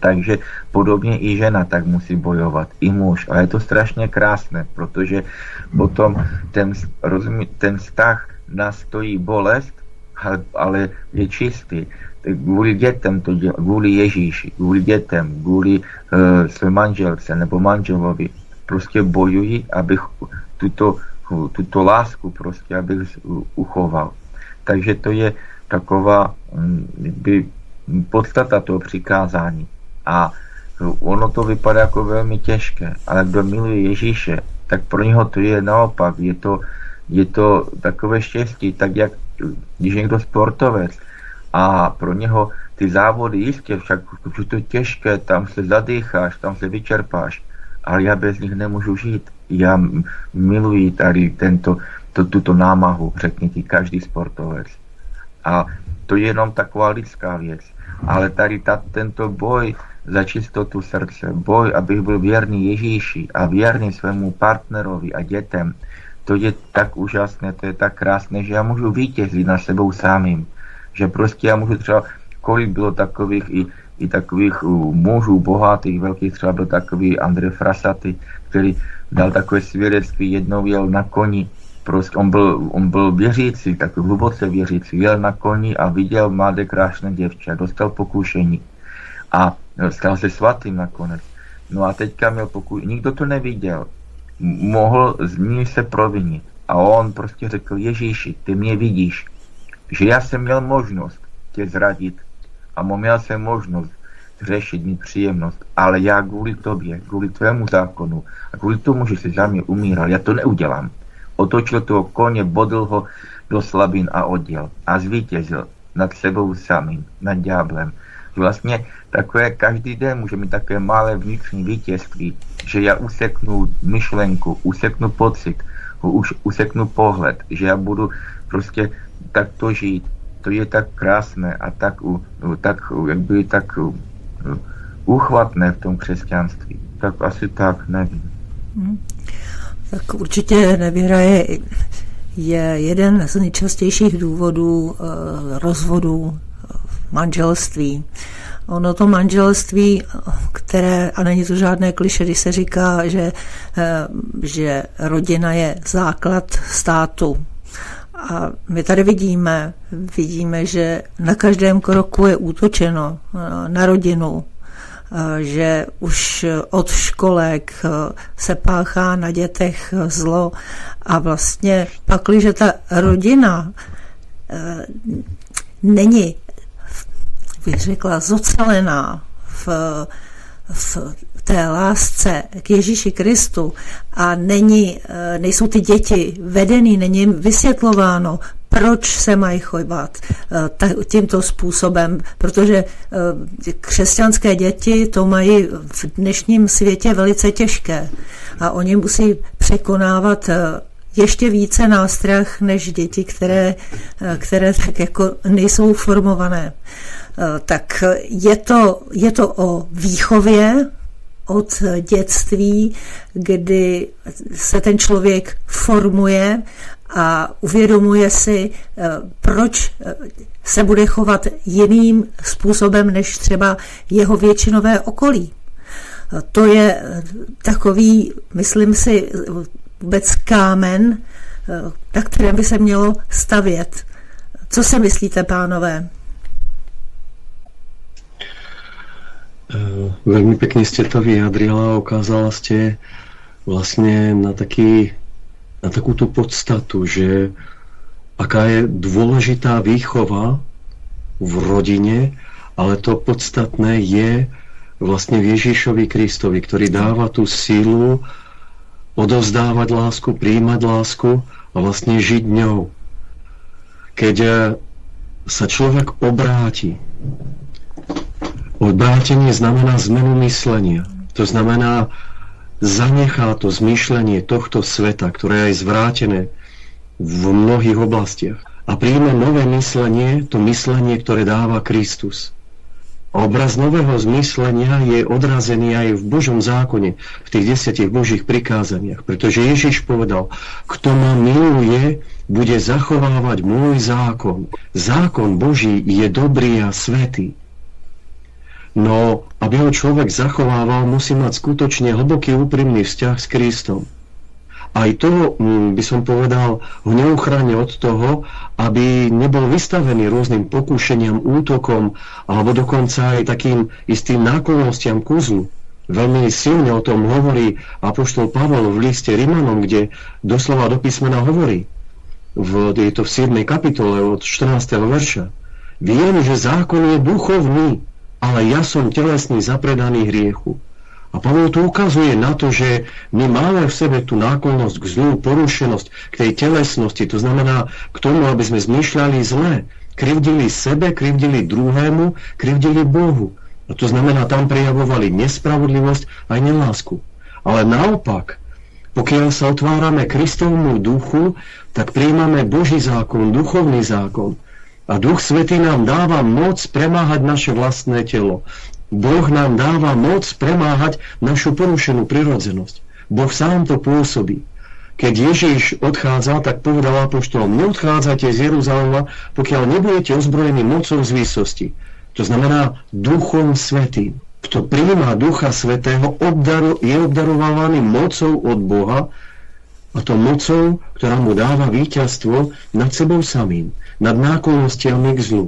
Takže podobně i žena tak musí bojovat, i muž. A je to strašně krásné, protože potom ten, rozumí, ten vztah nás stojí bolest, ale je čistý. Kvůli dětem to dělá, kvůli Ježíši, kvůli dětem, kvůli uh, své manželce nebo manželovi. Prostě bojuji, abych tuto, tuto lásku prostě, abych uchoval. Takže to je taková mm, by podstata toho přikázání. A ono to vypadá jako velmi těžké, ale kdo miluje Ježíše, tak pro něho to je naopak, je to, je to takové štěstí, tak jak když někdo sportovec a pro něho ty závody jistě, však je to těžké, tam se zadýcháš, tam se vyčerpáš, ale já bez nich nemůžu žít. Já miluji tady tento, to, tuto námahu, řekni ti každý sportovec. A to je jenom taková lidská věc. Ale tady ta, tento boj za čistotu srdce, boj, abych byl věrný Ježíši a věrný svému partnerovi a dětem, to je tak úžasné, to je tak krásné, že já můžu vítězit na sebou samým. Že prostě já můžu třeba, kolik bylo takových i, i takových mužů bohatých, velkých, třeba byl takový Andrej Frasaty, který dal takové svědectví, jednou jel na koni, prostě on byl, on byl věřící, tak hluboce věřící, jel na koni a viděl mladé krásné děvče, dostal pokušení a stal se svatým nakonec. No a teďka měl pokud, nikdo to neviděl, mohl z ní se provinit. A on prostě řekl, Ježíši, ty mě vidíš, že já jsem měl možnost tě zradit a měl jsem možnost řešit mi příjemnost, ale já kvůli tobě, kvůli tvému zákonu a kvůli tomu, že jsi za mě umíral, já to neudělám. Otočil toho koně, bodl ho do slabin a odděl a zvítězil nad sebou samým, nad ďáblem. Vlastně takové každý den může mít také malé vnitřní vítězství, že já useknu myšlenku, useknu pocit, už useknu pohled, že já budu prostě takto žít. To je tak krásné a tak, tak jak by tak uchvatné v tom křesťanství. Tak asi tak, nevím. Hmm. Tak určitě nevěra je, je jeden z nejčastějších důvodů uh, rozvodu v manželství. Ono to manželství, které, a není to žádné kliše, když se říká, že, eh, že rodina je základ státu. A my tady vidíme, vidíme, že na každém kroku je útočeno eh, na rodinu, eh, že už od školek se páchá na dětech zlo. A vlastně pakliže ta rodina není bych řekla, zocelená v, v té lásce k Ježíši Kristu a není, eh, nejsou ty děti vedený, není jim vysvětlováno, proč se mají chovat eh, tímto způsobem, protože křesťanské děti to mají v dnešním světě velice těžké a oni musí překonávat ještě více nástrah než děti, které, které tak jako nejsou formované. Tak je to, je to o výchově, od dětství, kdy se ten člověk formuje a uvědomuje si, proč se bude chovat jiným způsobem než třeba jeho většinové okolí. To je takový, myslím si, vůbec kámen, eh, na kterém by se mělo stavět. Co se myslíte, pánové? Eh, Velmi pěkně jste to vyjadrila a ukázala jste vlastně na, taký, na takovou tu podstatu, že aká je důležitá výchova v rodině, ale to podstatné je vlastně v Ježíšovi Kristovi, který dává tu sílu odovzdávať lásku, príjmať lásku a vlastne žiť ňou. Keď eh, sa človek obrátenie znamená zmenu myslenia. To znamená, zanechá to zmýšľanie tohto sveta, ktoré je zvrátené v mnohých oblastiach a príjme nové myslenie, to myslenie, ktoré dáva Kristus. Obraz nového zmyslenia je odrazený aj v Božom zákone, v tých desiatich Božích prikázaniach, pretože Ježiš povedal, kto ma miluje, bude zachovávať môj zákon. Zákon Boží je dobrý a svetý. No, aby ho človek zachovával, musí mať skutočne hlboký úprimný vzťah s Kristom aj to mm, by som povedal ho neuchráni od toho, aby nebol vystavený rôznym pokúšeniam, útokom alebo dokonca aj takým istým náklonostiam ku zlu. Veľmi silne o tom hovorí Apoštol Pavel v liste Rimanom, kde doslova do písmena hovorí. V, je to v 7. kapitole od 14. verša. Viem, že zákon je duchovný, ale ja som telesný zapredaný hriechu. A Pavel tu ukazuje na to, že my máme v sebe tú náklonnosť k zlu, porušenosť, k tej telesnosti, to znamená k tomu, aby sme zmýšľali zle, krivdili sebe, krivdili druhému, krivdili Bohu. A to znamená, tam prijavovali nespravodlivosť aj nelásku. Ale naopak, pokiaľ sa otvárame Kristovmu duchu, tak príjmame Boží zákon, duchovný zákon. A Duch Svetý nám dáva moc premáhať naše vlastné telo. Boh nám dáva moc premáhať našu porušenú prirodzenosť. Boh sám to pôsobí. Keď Ježíš odchádza, tak povedal apoštolom, neodchádzate z Jeruzalema, pokiaľ nebudete ozbrojení mocou z výsosti. To znamená Duchom Svetým. Kto príjma Ducha Svetého, obdaru, je obdarovaný mocou od Boha, a to mocou, ktorá mu dáva víťazstvo nad sebou samým, nad náklonostiami k zlu.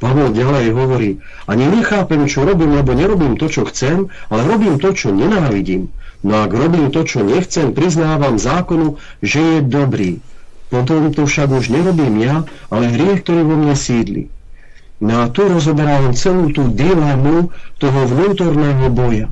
Pavel ďalej hovorí, ani nechápem, čo robím, lebo nerobím to, čo chcem, ale robím to, čo nenávidím. No ak robím to, čo nechcem, priznávam zákonu, že je dobrý. Potom to však už nerobím ja, ale hriech, ktorý vo mne sídli. No a tu rozoberávam celú tú dilemu toho vnútorného boja.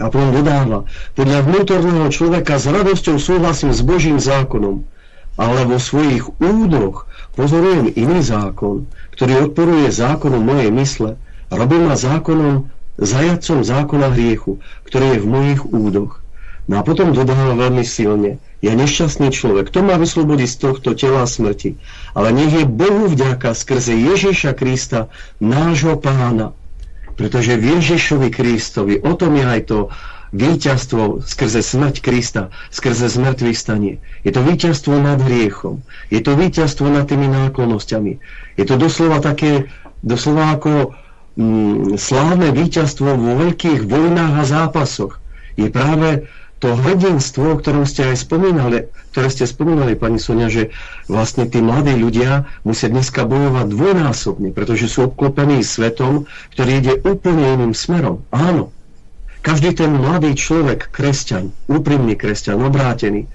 A potom dodáva, podľa vnútorného človeka s radosťou súhlasím s Božím zákonom, ale vo svojich údoch pozorujem iný zákon, ktorý odporuje zákonu mojej mysle, robí ma zákonom, zajacom zákona hriechu, ktorý je v mojich údoch. No a potom dodáva veľmi silne, je nešťastný človek, to má vyslobodiť z tohto tela smrti. Ale nech je Bohu vďaka skrze Ježiša Krista, nášho pána. Pretože v Ježišovi Kristovi, o tom je aj to víťazstvo skrze smrť Krista, skrze zmrtvých stanie. Je to víťazstvo nad hriechom. Je to víťazstvo nad tými náklonosťami. Je to doslova také, doslova ako mm, slávne víťazstvo vo veľkých vojnách a zápasoch. Je práve to hrdinstvo, o ktorom ste aj spomínali, ktoré ste spomínali, pani Sonia, že vlastne tí mladí ľudia musia dneska bojovať dvojnásobne, pretože sú obklopení svetom, ktorý ide úplne iným smerom. Áno, každý ten mladý človek, kresťan, úprimný kresťan, obrátený,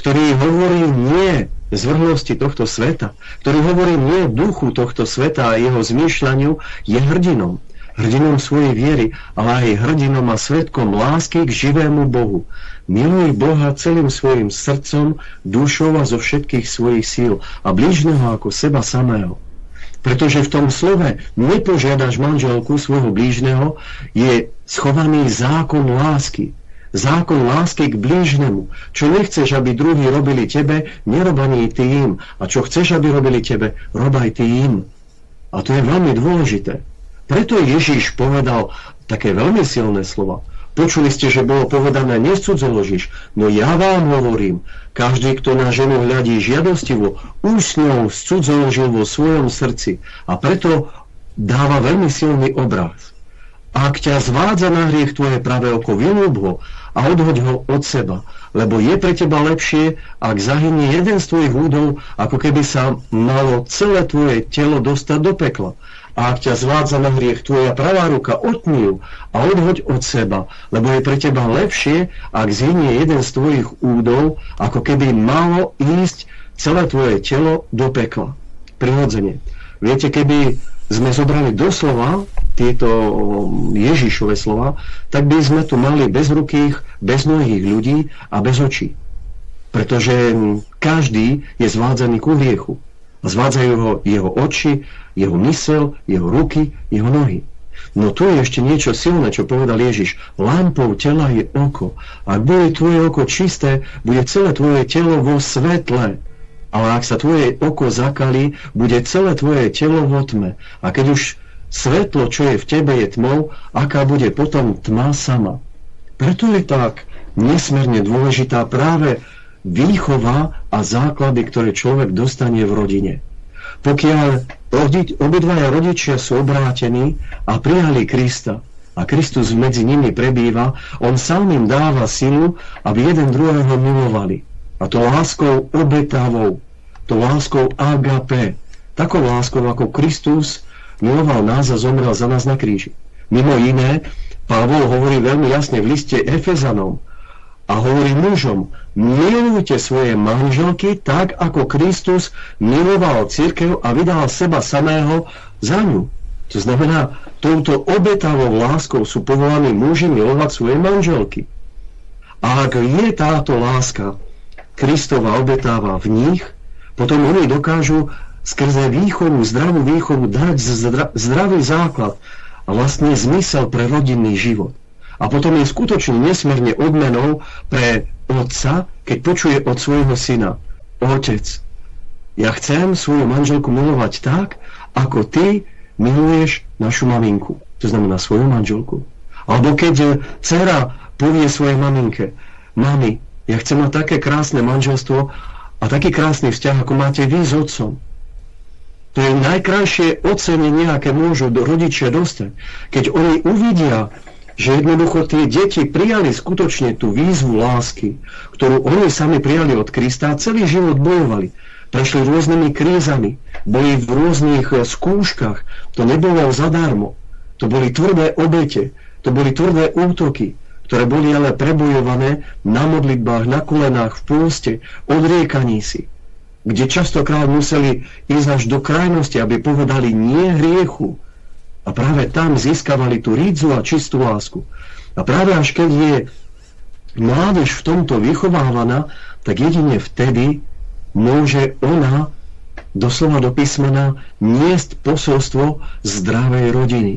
ktorý hovorí nie zvrhlosti tohto sveta, ktorý hovorí nie duchu tohto sveta a jeho zmýšľaniu, je hrdinom. Hrdinom svojej viery, ale aj hrdinom a svetkom lásky k živému Bohu. Miluj Boha celým svojim srdcom, dušou a zo všetkých svojich síl a blížneho ako seba samého. Pretože v tom slove nepožiadaš manželku svojho blížneho, je schovaný zákon lásky. Zákon lásky k blížnemu. Čo nechceš, aby druhí robili tebe, nerob ani ty im. A čo chceš, aby robili tebe, rob aj ty im. A to je veľmi dôležité. Preto Ježíš povedal také veľmi silné slova. Počuli ste, že bolo povedané, nescudzoložíš. No ja vám hovorím, každý, kto na ženu hľadí žiadostivo, už s ňou scudzoložil vo svojom srdci. A preto dáva veľmi silný obraz. Ak ťa zvádza na hriech tvoje pravé oko, vylúb ho a odhoď ho od seba, lebo je pre teba lepšie, ak zahynie jeden z tvojich údov, ako keby sa malo celé tvoje telo dostať do pekla. A ak ťa zvádza na hriech tvoja pravá ruka, otni ju a odhoď od seba, lebo je pre teba lepšie, ak zhynie jeden z tvojich údov, ako keby malo ísť celé tvoje telo do pekla. Prirodzene. Viete, keby sme zobrali doslova tieto Ježišové slova, tak by sme tu mali bezrukých, beznohých ľudí a bez očí. Pretože každý je zvádzaný ku hriechu. Zvádzajú ho jeho oči, jeho mysel, jeho ruky, jeho nohy. No tu je ešte niečo silné, čo povedal Ježiš. Lampou tela je oko. Ak bude tvoje oko čisté, bude celé tvoje telo vo svetle. Ale ak sa tvoje oko zakalí, bude celé tvoje telo vo tme. A keď už Svetlo, čo je v tebe, je tmou, aká bude potom tma sama. Preto je tak nesmierne dôležitá práve výchova a základy, ktoré človek dostane v rodine. Pokiaľ obidvaja rodičia sú obrátení a prijali Krista a Kristus medzi nimi prebýva, on sám im dáva silu, aby jeden druhého milovali. A to láskou obetavou, to láskou agape, takou láskou, ako Kristus miloval nás a zomrel za nás na kríži. Mimo iné, Pavol hovorí veľmi jasne v liste Efezanom a hovorí mužom, milujte svoje manželky tak, ako Kristus miloval církev a vydal seba samého za ňu. To znamená, touto obetavou láskou sú povolaní muži milovať svoje manželky. A ak je táto láska Kristova obetáva v nich, potom oni dokážu skrze výchovu, zdravú výchovu dať zdravý základ a vlastne zmysel pre rodinný život. A potom je skutočne nesmierne odmenou pre otca, keď počuje od svojho syna, otec, ja chcem svoju manželku milovať tak, ako ty miluješ našu maminku. To znamená svoju manželku. Alebo keď dcera povie svojej maminke, mami, ja chcem mať také krásne manželstvo a taký krásny vzťah, ako máte vy s otcom. To je najkrajšie ocenenie, aké môžu rodičia dostať. Keď oni uvidia, že jednoducho tie deti prijali skutočne tú výzvu lásky, ktorú oni sami prijali od Krista a celý život bojovali. Prešli rôznymi krízami, boli v rôznych eh, skúškach. To nebolo zadarmo. To boli tvrdé obete, to boli tvrdé útoky, ktoré boli ale prebojované na modlitbách, na kulenách, v pôste, odriekaní si kde častokrát museli ísť až do krajnosti, aby povedali nie hriechu. A práve tam získavali tú rídzu a čistú lásku. A práve až keď je mládež v tomto vychovávaná, tak jedine vtedy môže ona doslova do písmena niesť posolstvo zdravej rodiny.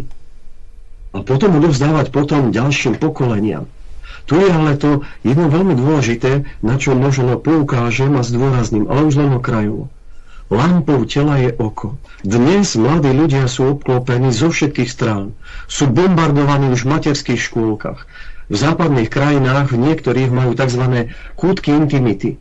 A potom odovzdávať potom ďalším pokoleniam. Tu je ale to jedno veľmi dôležité, na čo možno poukážem a zdôrazním, ale už len okrajovo. Lampou tela je oko. Dnes mladí ľudia sú obklopení zo všetkých strán. Sú bombardovaní už v materských škôlkach. V západných krajinách v niektorých majú tzv. kútky intimity.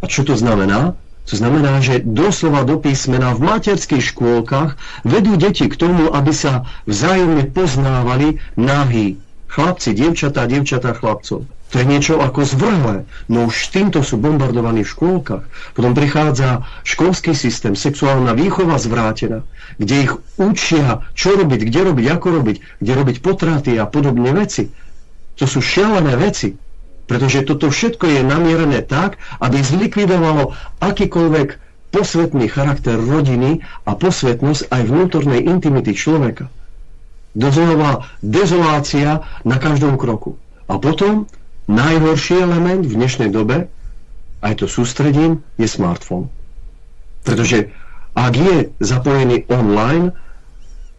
A čo to znamená? To znamená, že doslova do písmena v materských škôlkach vedú deti k tomu, aby sa vzájomne poznávali nahý, Chlapci, dievčatá, dievčatá, chlapcov. To je niečo ako zvrhlé. No už týmto sú bombardovaní v škôlkach. Potom prichádza školský systém, sexuálna výchova zvrátená, kde ich učia, čo robiť, kde robiť, ako robiť, kde robiť potraty a podobné veci. To sú šialené veci. Pretože toto všetko je namierené tak, aby zlikvidovalo akýkoľvek posvetný charakter rodiny a posvetnosť aj vnútornej intimity človeka. Dozorová dezolácia na každom kroku. A potom najhorší element v dnešnej dobe, aj to sústredím, je smartfón. Pretože ak je zapojený online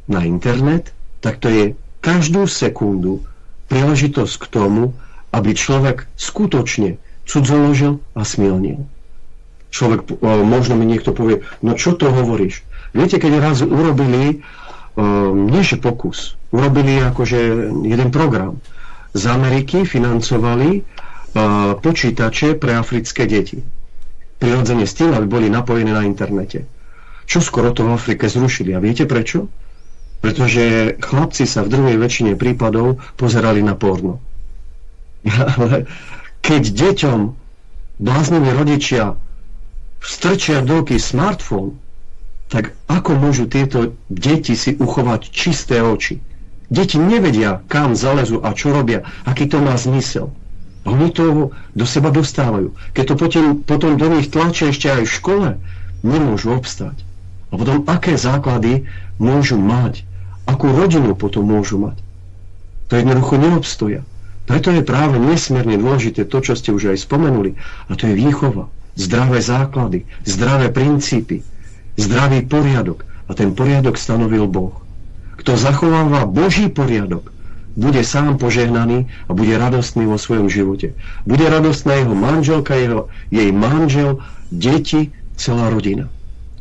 na internet, tak to je každú sekundu príležitosť k tomu, aby človek skutočne cudzoložil a smilnil. Človek, e, možno mi niekto povie, no čo to hovoríš? Viete, keď raz urobili, e, nie že pokus, urobili akože jeden program. Z Ameriky financovali e, počítače pre africké deti. Prirodzene s tým, aby boli napojené na internete. Čo skoro to v Afrike zrušili. A viete prečo? Pretože chlapci sa v druhej väčšine prípadov pozerali na porno. Ale keď deťom blázniví rodičia strčia do ruky smartfón, tak ako môžu tieto deti si uchovať čisté oči? Deti nevedia, kam zalezu a čo robia, aký to má zmysel. Oni to do seba dostávajú. Keď to potom, potom do nich tlačia ešte aj v škole, nemôžu obstať. A potom aké základy môžu mať? Akú rodinu potom môžu mať? To jednoducho neobstoja. Preto je práve nesmierne dôležité to, čo ste už aj spomenuli, a to je výchova, zdravé základy, zdravé princípy, zdravý poriadok. A ten poriadok stanovil Boh. Kto zachováva Boží poriadok, bude sám požehnaný a bude radostný vo svojom živote. Bude radostná jeho manželka, jeho, jej manžel, deti, celá rodina.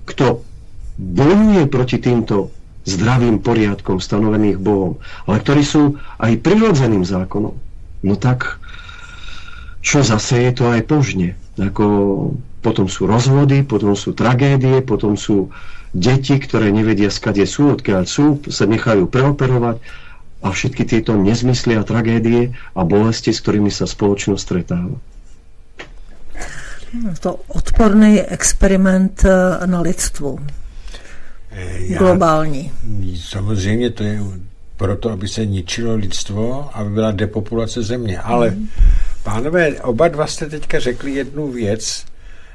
Kto bojuje proti týmto zdravým poriadkom stanovených Bohom, ale ktorí sú aj prirodzeným zákonom, no tak čo zase je to aj požne. Ako potom sú rozvody, potom sú tragédie, potom sú deti, ktoré nevedia, skade sú, odkiaľ sú, sa nechajú preoperovať a všetky tieto nezmysly a tragédie a bolesti, s ktorými sa spoločnosť stretáva. To odporný experiment eh, na lidstvu. Já, Globální. Samozřejmě to je proto, aby se ničilo lidstvo, aby byla depopulace země. Ale mm. pánové, oba dva jste teďka řekli jednu věc.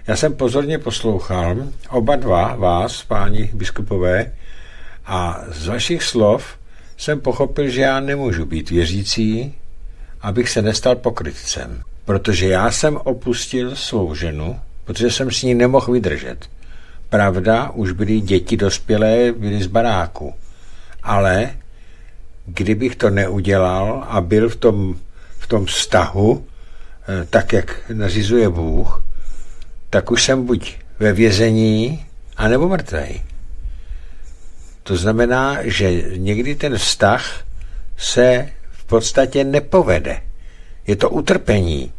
Já jsem pozorně poslouchal, oba dva vás, páni biskupové, a z vašich slov jsem pochopil, že já nemůžu být věřící, abych se nestal pokrytcem. Protože já jsem opustil svou ženu, protože jsem s ní nemohl vydržet. Pravda, už byly děti dospělé, byly z baráku. Ale kdybych to neudělal a byl v tom, v tom vztahu, eh, tak jak nařizuje Bůh, tak už jsem buď ve vězení, anebo mrtvej. To znamená, že někdy ten vztah se v podstatě nepovede. Je to utrpení.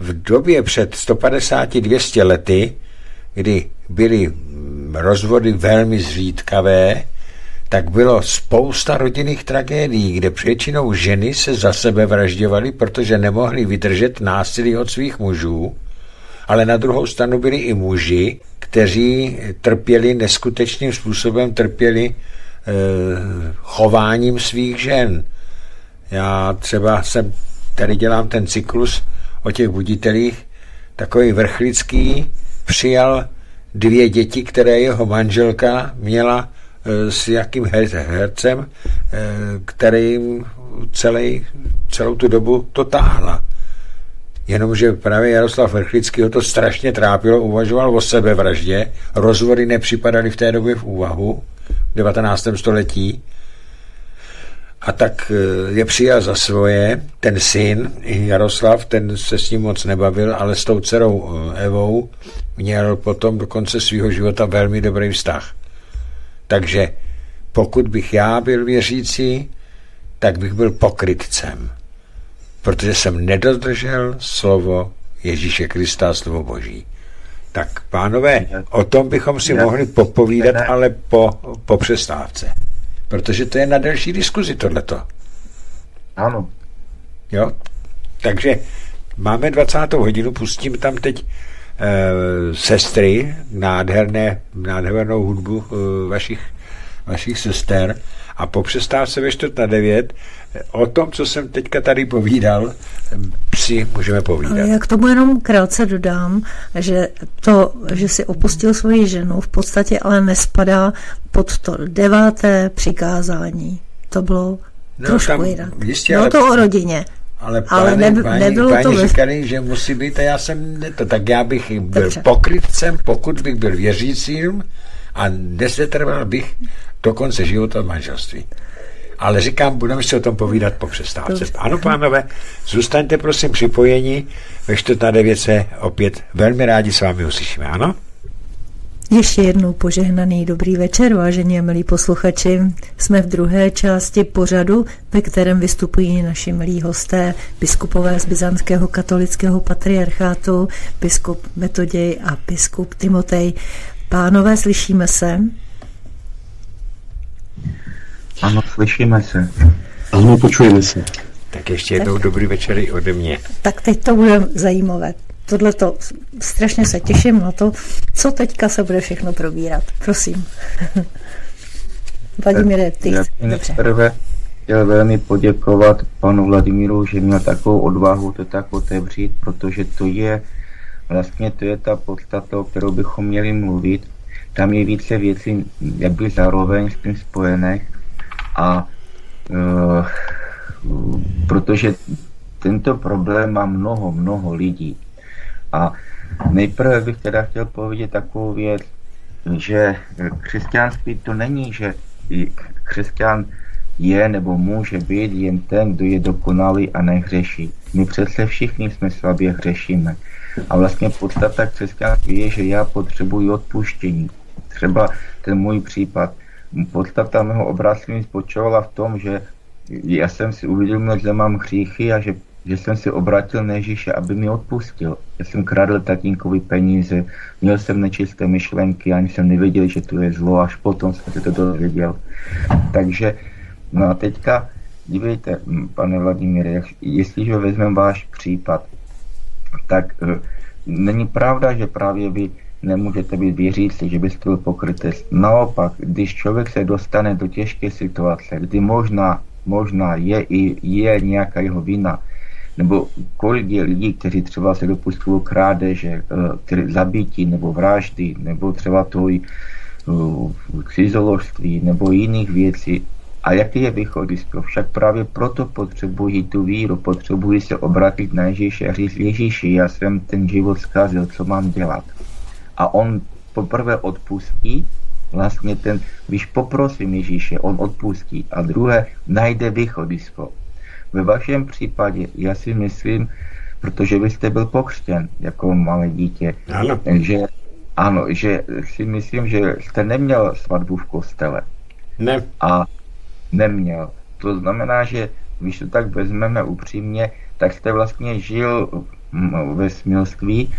V době před 150-200 lety, kdy byly rozvody velmi zřídkavé, tak bylo spousta rodinných tragédií, kde většinou ženy se za sebe vražďovaly, protože nemohly vydržet násilí od svých mužů, ale na druhou stranu byli i muži, kteří trpěli neskutečným způsobem, trpěli e, chováním svých žen. Já třeba jsem, tady dělám ten cyklus o těch buditelích, takový vrchlický, přijal dvě děti, které jeho manželka měla Eh, s jakým hercem, eh, kterým celý, celou tu dobu to táhla. Jenomže právě Jaroslav Vrchlický ho to strašně trápilo, uvažoval o sebevraždě, rozvody nepřipadaly v té době v úvahu, v 19. století, a tak eh, je přijal za svoje, ten syn, Jaroslav, ten se s ním moc nebavil, ale s tou dcerou Evou měl potom do konce svého života velmi dobrý vztah. Takže pokud bych já byl věřící, tak bych byl pokrytcem, protože jsem nedodržel slovo Ježíše Krista, slovo Boží. Tak, pánové, o tom bychom si mohli popovídat, ale po, po přestávce. Protože to je na další diskuzi tohleto. Ano. Jo? Takže máme 20. hodinu, pustím tam teď Eh, sestry, nádherné, nádhernou hudbu eh, vašich, vašich sester a po přestávce ve čtvrt na devět o tom, co jsem teďka tady povídal, si můžeme povídat. Já k tomu jenom krátce dodám, že to, že si opustil svoji ženu, v podstatě ale nespadá pod to deváté přikázání. to bylo no, trošku tam, jinak. Jistě, bylo ale, to o rodině. Ale, páni, ale ne, páni, nebylo páni to říkali, že musí být a já jsem ne to, tak já bych byl Dobře. pokrytcem, pokud bych byl věřícím a nesetrval bych do konce života v manželství. Ale říkám, budeme si o tom povídat po přestávce. Ano, pánové, zůstaňte prosím připojeni. Ve čtvrtá devět se opět velmi rádi s vámi uslyšíme, ano? Ještě jednou požehnaný dobrý večer, vážení a milí posluchači. Jsme v druhé části pořadu, ve kterém vystupují naši milí hosté, biskupové z Byzantského katolického patriarchátu, biskup Metoděj a biskup Timotej. Pánové, slyšíme se? Ano, slyšíme se. Ano, počujeme se. Tak ještě jednou tak, dobrý večer i ode mě. Tak teď to bude zajímavé. Tohle to strašně se těším na to, co teďka se bude všechno probírat. Prosím. Vladimíre, ty Já dobře. Prvé chtěl velmi poděkovat panu Vladimíru, že měl takovou odvahu to tak otevřít, protože to je vlastně to je ta podstata, o kterou bychom měli mluvit. Tam je více věcí, jak by zároveň s tím spojené a uh, protože tento problém má mnoho, mnoho lidí. A nejprve bych teda chtěl povědět takovou věc, že křesťanství to není, že křesťan je nebo může být jen ten, kdo je dokonalý a nehřeší. My přece všichni jsme slabě hřešíme. A vlastně podstata křesťanství je, že já potřebuji odpuštění. Třeba ten můj případ. Podstata mého obrácení spočívala v tom, že já jsem si uvědomil, že mám hříchy a že že jsem se obrátil na Ježíše, aby mi odpustil. Já jsem kradl tatínkovi peníze, měl jsem nečisté myšlenky, ani jsem nevěděl, že to je zlo, až potom jsem se to dozvěděl. Takže, no a teďka, dívejte, pane Vladimíre, jestliže vezmeme váš případ, tak uh, není pravda, že právě vy nemůžete být věřící, že byste byl pokrytý. Naopak, když člověk se dostane do těžké situace, kdy možná, možná je i je nějaká jeho vina, nebo kolik je lidí, kteří třeba se dopustili krádeže, eh, které zabití nebo vraždy, nebo třeba to cizoložství nebo jiných věcí. A jaký je východisko? Však právě proto potřebují tu víru, potřebují se obratit na Ježíše a říct Ježíši, já jsem ten život zkazil, co mám dělat? A on poprvé odpustí, vlastně ten, když poprosím Ježíše, on odpustí. A druhé, najde východisko. Ve vašem případě, já si myslím, protože vy jste byl pokřtěn jako malé dítě, ano. že ano, že si myslím, že jste neměl svatbu v kostele. Ne. A neměl. To znamená, že když to tak vezmeme upřímně, tak jste vlastně žil ve smilství,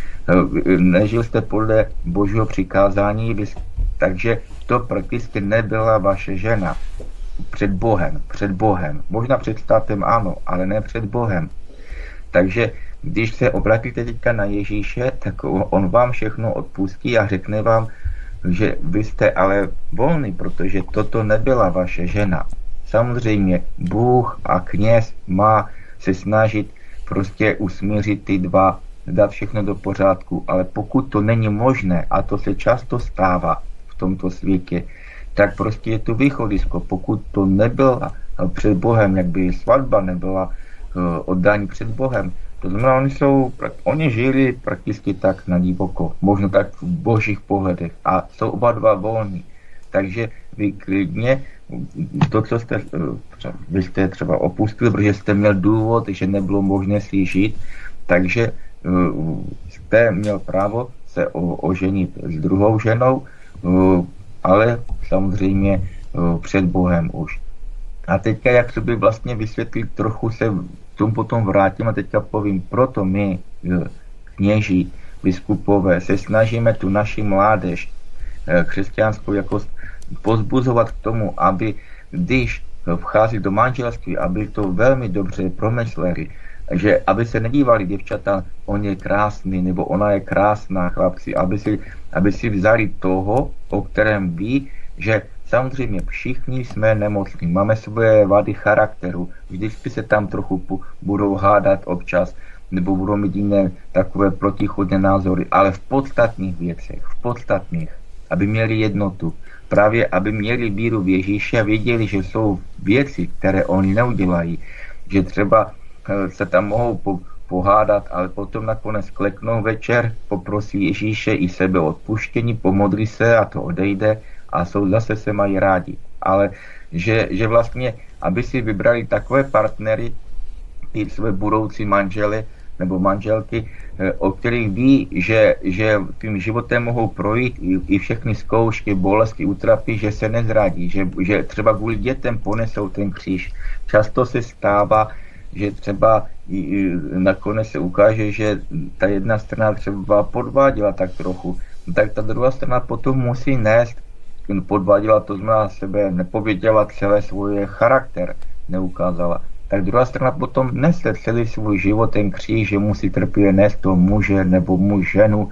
nežil jste podle božího přikázání, takže to prakticky nebyla vaše žena před Bohem, před Bohem. Možná před státem ano, ale ne před Bohem. Takže když se obratíte teďka na Ježíše, tak on vám všechno odpustí a řekne vám, že vy jste ale volný, protože toto nebyla vaše žena. Samozřejmě Bůh a kněz má se snažit prostě usmířit ty dva, dát všechno do pořádku, ale pokud to není možné, a to se často stává v tomto světě, tak prostě je to východisko. Pokud to nebyla před Bohem, jak by svatba nebyla uh, oddání před Bohem, to znamená, oni, jsou, oni žili prakticky tak na divoko, možno tak v božích pohledech a jsou oba dva volní. Takže vy klidně to, co jste, uh, vy jste třeba opustili, protože jste měl důvod, že nebylo možné si žít, takže uh, jste měl právo se oženit s druhou ženou, ale samozřejmě eh, před Bohem už. A teďka, jak to by vlastně vysvětlit, trochu se tomu potom vrátím a teďka povím, proto my, eh, kněží, biskupové, se snažíme tu naši mládež eh, křesťanskou jako pozbuzovat k tomu, aby když vchází do manželství, aby to velmi dobře promysleli, že aby se nedívali děvčata, on je krásný, nebo ona je krásná, chlapci, aby si, aby si vzali toho, o kterém ví, že samozřejmě všichni jsme nemocní, máme svoje vady charakteru, vždycky se tam trochu budou hádat občas, nebo budou mít jiné takové protichodné názory, ale v podstatných věcech, v podstatných, aby měli jednotu. Právě aby měli víru v Ježíše a věděli, že jsou věci, které oni neudělají. Že třeba eh, se tam mohou po, pohádat, ale potom nakonec kleknou večer, poprosí Ježíše i sebe odpuštění, pomodlí se a to odejde a jsou zase se mají rádi. Ale že, že vlastně, aby si vybrali takové partnery, ty své budoucí manžely nebo manželky, eh, o kterých ví, že, že tím životem mohou projít i, i všechny zkoušky, bolesti, útrapy, že se nezradí, že, že třeba kvůli dětem ponesou ten kříž. Často se stává, že třeba nakonec se ukáže, že ta jedna strana třeba podváděla tak trochu, tak ta druhá strana potom musí nést, podváděla to znamená sebe, nepověděla celé svoje charakter, neukázala tak druhá strana potom nese celý svůj život ten kříž, že musí trpět nést to muže nebo muž ženu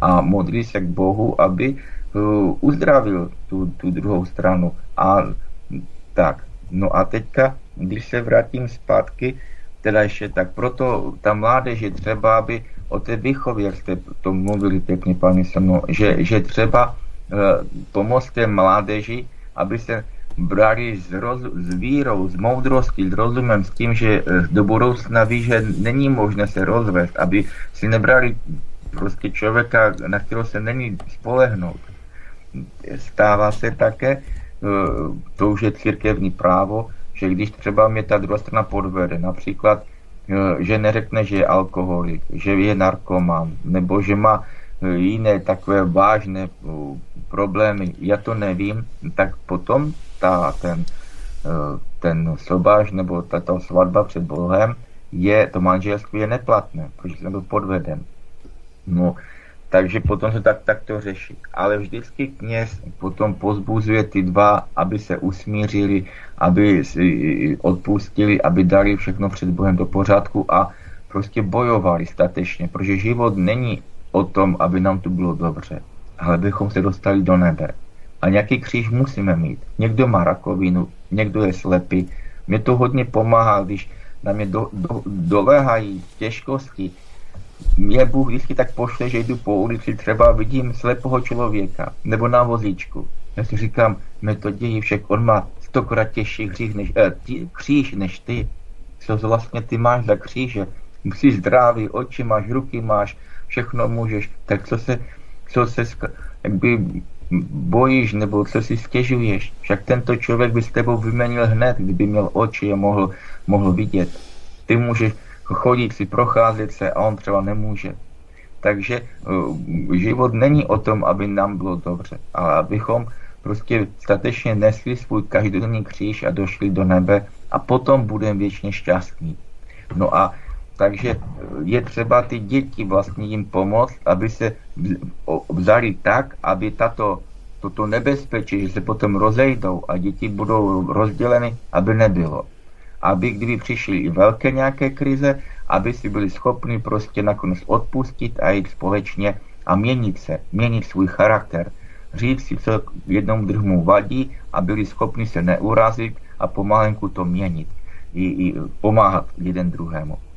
a modlí se k Bohu, aby uh, uzdravil tu, tu druhou stranu. A tak, no a teďka, když se vrátím zpátky, teda ještě tak proto ta mládež je třeba, aby o té výchově, jak jste to mluvili pěkně, paní se mnou, že, že třeba uh, pomoct té mládeži, aby se brali s, roz, s vírou, s moudrostí, s rozumem, s tím, že eh, do budoucna ví, že není možné se rozvést, aby si nebrali prostě člověka, na kterého se není spolehnout. Stává se také, eh, to už je církevní právo, že když třeba mě ta druhá strana podvede, například, eh, že neřekne, že je alkoholik, že je narkoman, nebo že má jiné takové vážné problémy, já to nevím, tak potom ta, ten, eh, ten sobáš nebo tato svatba před Bohem je, to manželství je neplatné, protože jsem byl podveden. No, takže potom se tak, tak to řeší. Ale vždycky kněz potom pozbuzuje ty dva, aby se usmířili, aby si odpustili, aby dali všechno před Bohem do pořádku a prostě bojovali statečně, protože život není o tom, aby nám tu bylo dobře, ale bychom se dostali do nebe. A nějaký kříž musíme mít. Někdo má rakovinu, někdo je slepý. Mě to hodně pomáhá, když na mě do, do, doléhají těžkosti. Mě Bůh vždycky tak pošle, že jdu po ulici, třeba vidím slepého člověka, nebo na vozíčku. Já si říkám, mě to dějí však, on má stokrát těžší kříž než, eh, tí, kříž než ty. Co vlastně ty máš za kříže? Jsi zdravý, oči máš, ruky máš, všechno můžeš. Tak co se, co se, jakby bojíš nebo co si stěžuješ. Však tento člověk by s tebou vyměnil hned, kdyby měl oči a mohl, mohl vidět. Ty můžeš chodit si, procházet se a on třeba nemůže. Takže uh, život není o tom, aby nám bylo dobře, ale abychom prostě statečně nesli svůj každodenní kříž a došli do nebe a potom budeme věčně šťastní. No a takže je třeba ty děti vlastně jim pomoct, aby se vzali tak, aby tato, toto nebezpečí, že se potom rozejdou a děti budou rozděleny, aby nebylo. Aby kdyby přišly i velké nějaké krize, aby si byli schopni prostě nakonec odpustit a jít společně a měnit se, měnit svůj charakter, říct si, co jednomu druhému vadí a byli schopni se neurazit a pomalenku to měnit. I, i pomáhat jeden druhému.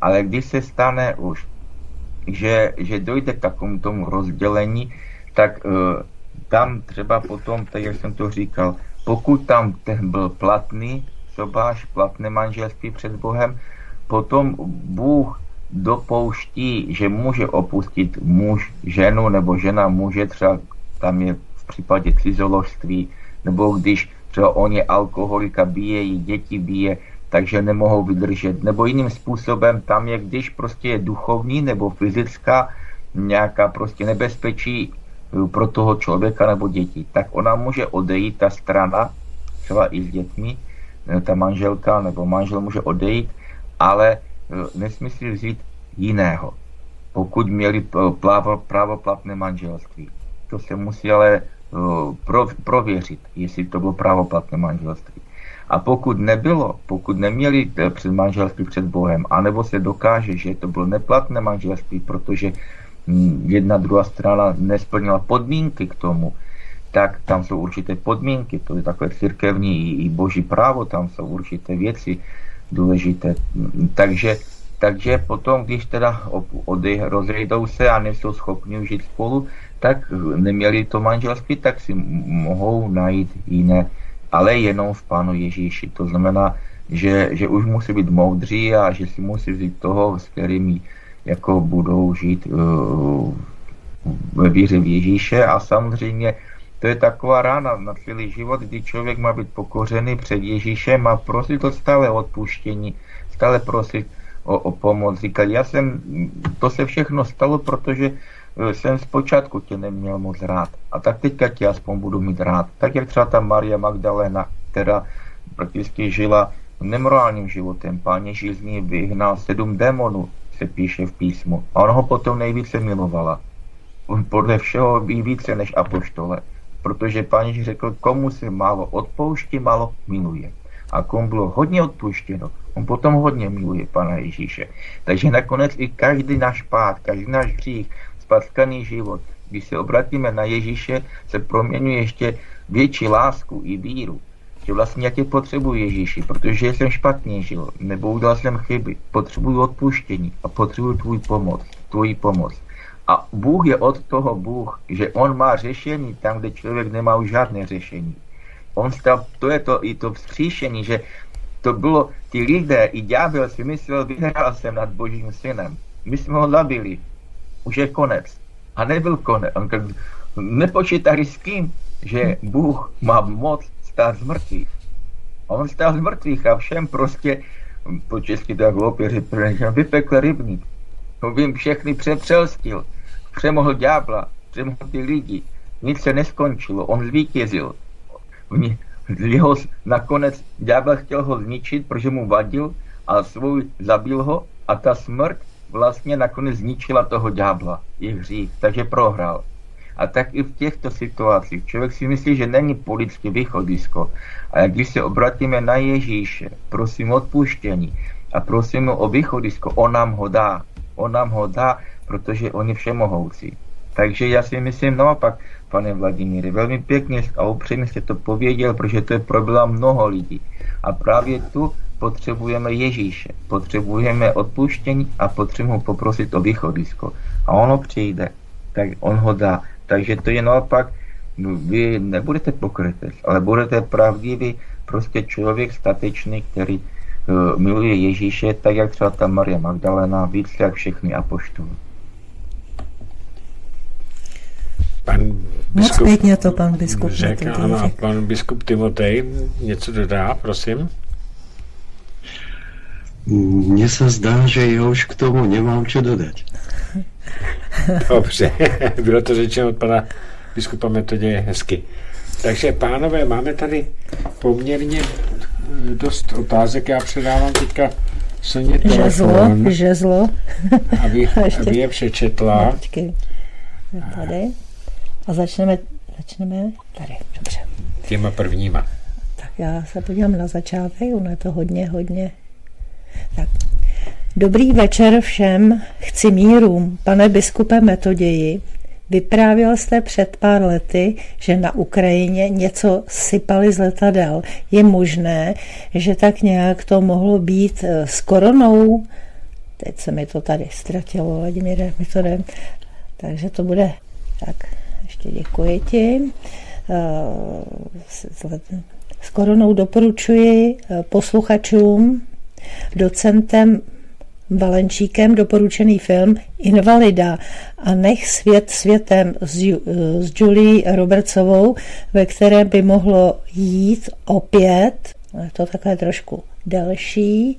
Ale když se stane už, že, že dojde k takovému tomu rozdělení, tak uh, tam třeba potom, tak jak jsem to říkal, pokud tam ten byl platný sobáš, platné manželství před Bohem, potom Bůh dopouští, že může opustit muž ženu nebo žena muže, třeba tam je v případě cizoložství, nebo když třeba on je alkoholika, bije jí, děti bije, takže nemohou vydržet. Nebo jiným způsobem tam je, když prostě je duchovní nebo fyzická nějaká prostě nebezpečí eh, pro toho člověka nebo děti, tak ona může odejít, ta strana, třeba i s dětmi, eh, ta manželka nebo manžel může odejít, ale eh, nesmí si vzít jiného, pokud měli právoplatné manželství. To se musí ale prověřit, jestli to bylo právoplatné manželství. A pokud nebylo, pokud neměli eh, před manželství před Bohem, anebo se dokáže, že to bylo neplatné manželství, protože hm, jedna druhá strana nesplnila podmínky k tomu, tak tam jsou určité podmínky, to je takové církevní i boží právo, tam jsou určité věci důležité. Takže takže potom, když teda ody, rozrejdou se a nejsou schopni žít spolu, tak neměli to manželství, tak si mohou najít jiné, ale jenom v Pánu Ježíši. To znamená, že, že už musí být moudří a že si musí vzít toho, s kterými jako budou žít uh, ve víře v Ježíše a samozřejmě to je taková rána na celý život, kdy člověk má být pokořený před Ježíšem a prosit o stále odpuštění, stále prosit o, o pomoc. Říkat, já jsem, to se všechno stalo, protože jsem zpočátku tě neměl moc rád. A tak teďka tě aspoň budu mít rád. Tak jak třeba ta Maria Magdalena, která prakticky žila nemorálním životem. Pán Ježíš z ní vyhnal sedm démonů, se píše v písmu. A on ho potom nejvíce milovala. Podle všeho ví více než apoštole. Protože pán Ježíš řekl, komu se málo odpouští, málo miluje. A komu bylo hodně odpuštěno, on potom hodně miluje Pana Ježíše. Takže nakonec i každý náš pád, každý náš hřích, spatkaný život, když se obratíme na Ježíše, se proměňuje ještě větší lásku i víru. Že vlastně já tě potřebuji Ježíši, protože jsem špatně žil, nebo udělal jsem chyby, potřebuji odpuštění a potřebuji tvůj pomoc, tvoji pomoc. A Bůh je od toho Bůh, že On má řešení tam, kde člověk nemá už žádné řešení. On stal, to je to i to vzkříšení, že to bylo, ty lidé, i ďábel si myslel, vyhrál jsem nad Božím synem. My jsme ho zabili. Už je konec. A nebyl konec. On nepočítali s kým, že Bůh má moc stát z mrtvých. A on stál z mrtvých a všem prostě, po česky tak hloupě vypekl rybník. On vím, všechny přepřelstil přemohl ďábla, přemohl ty lidi. Nic se neskončilo, on zvítězil. Jeho nakonec ďábel chtěl ho zničit, protože mu vadil a svůj zabil ho a ta smrt vlastně nakonec zničila toho ďábla, je hřích, takže prohrál. A tak i v těchto situacích člověk si myslí, že není politické východisko. A když se obratíme na Ježíše, prosím odpuštění a prosím o východisko, on nám ho dá. On nám ho dá protože on je všemohoucí. Takže já si myslím naopak, pane Vladimíre, velmi pěkně a upřímně jste to pověděl, protože to je problém mnoho lidí. A právě tu potřebujeme Ježíše, potřebujeme odpuštění a potřebujeme poprosit o východisko. A ono přijde, tak on ho dá. Takže to je naopak, no, vy nebudete pokrytec, ale budete pravdivý prostě člověk statečný, který uh, miluje Ježíše, tak jak třeba ta Maria Magdalena, víc jak všechny apoštolů. pan biskup Moc pěkně to pan biskup řekl, ano, pan biskup Timotej něco dodá, prosím. Mně se zdá, že já už k tomu nemám co dodat. Dobře, bylo to řečeno od pana biskupa Metodě hezky. Takže, pánové, máme tady poměrně dost otázek. Já předávám teďka Soně telefon. Žezlo, žezlo. Aby, aby je přečetla. Počkej. Tady. A začneme, začneme tady, dobře. Těma prvníma. Tak já se podívám na začátek, ono je to hodně, hodně. Tak. Dobrý večer všem, chci míru, pane biskupe Metoději. Vyprávěl jste před pár lety, že na Ukrajině něco sypali z letadel. Je možné, že tak nějak to mohlo být eh, s koronou? Teď se mi to tady ztratilo, Vladimíre, mi to jde. Takže to bude tak. Ještě děkuji ti. Eh, s koronou doporučuji eh, posluchačům, docentem Valenčíkem doporučený film Invalida a Nech svět světem s, eh, s Julie Robertsovou, ve které by mohlo jít opět, je to takové trošku delší,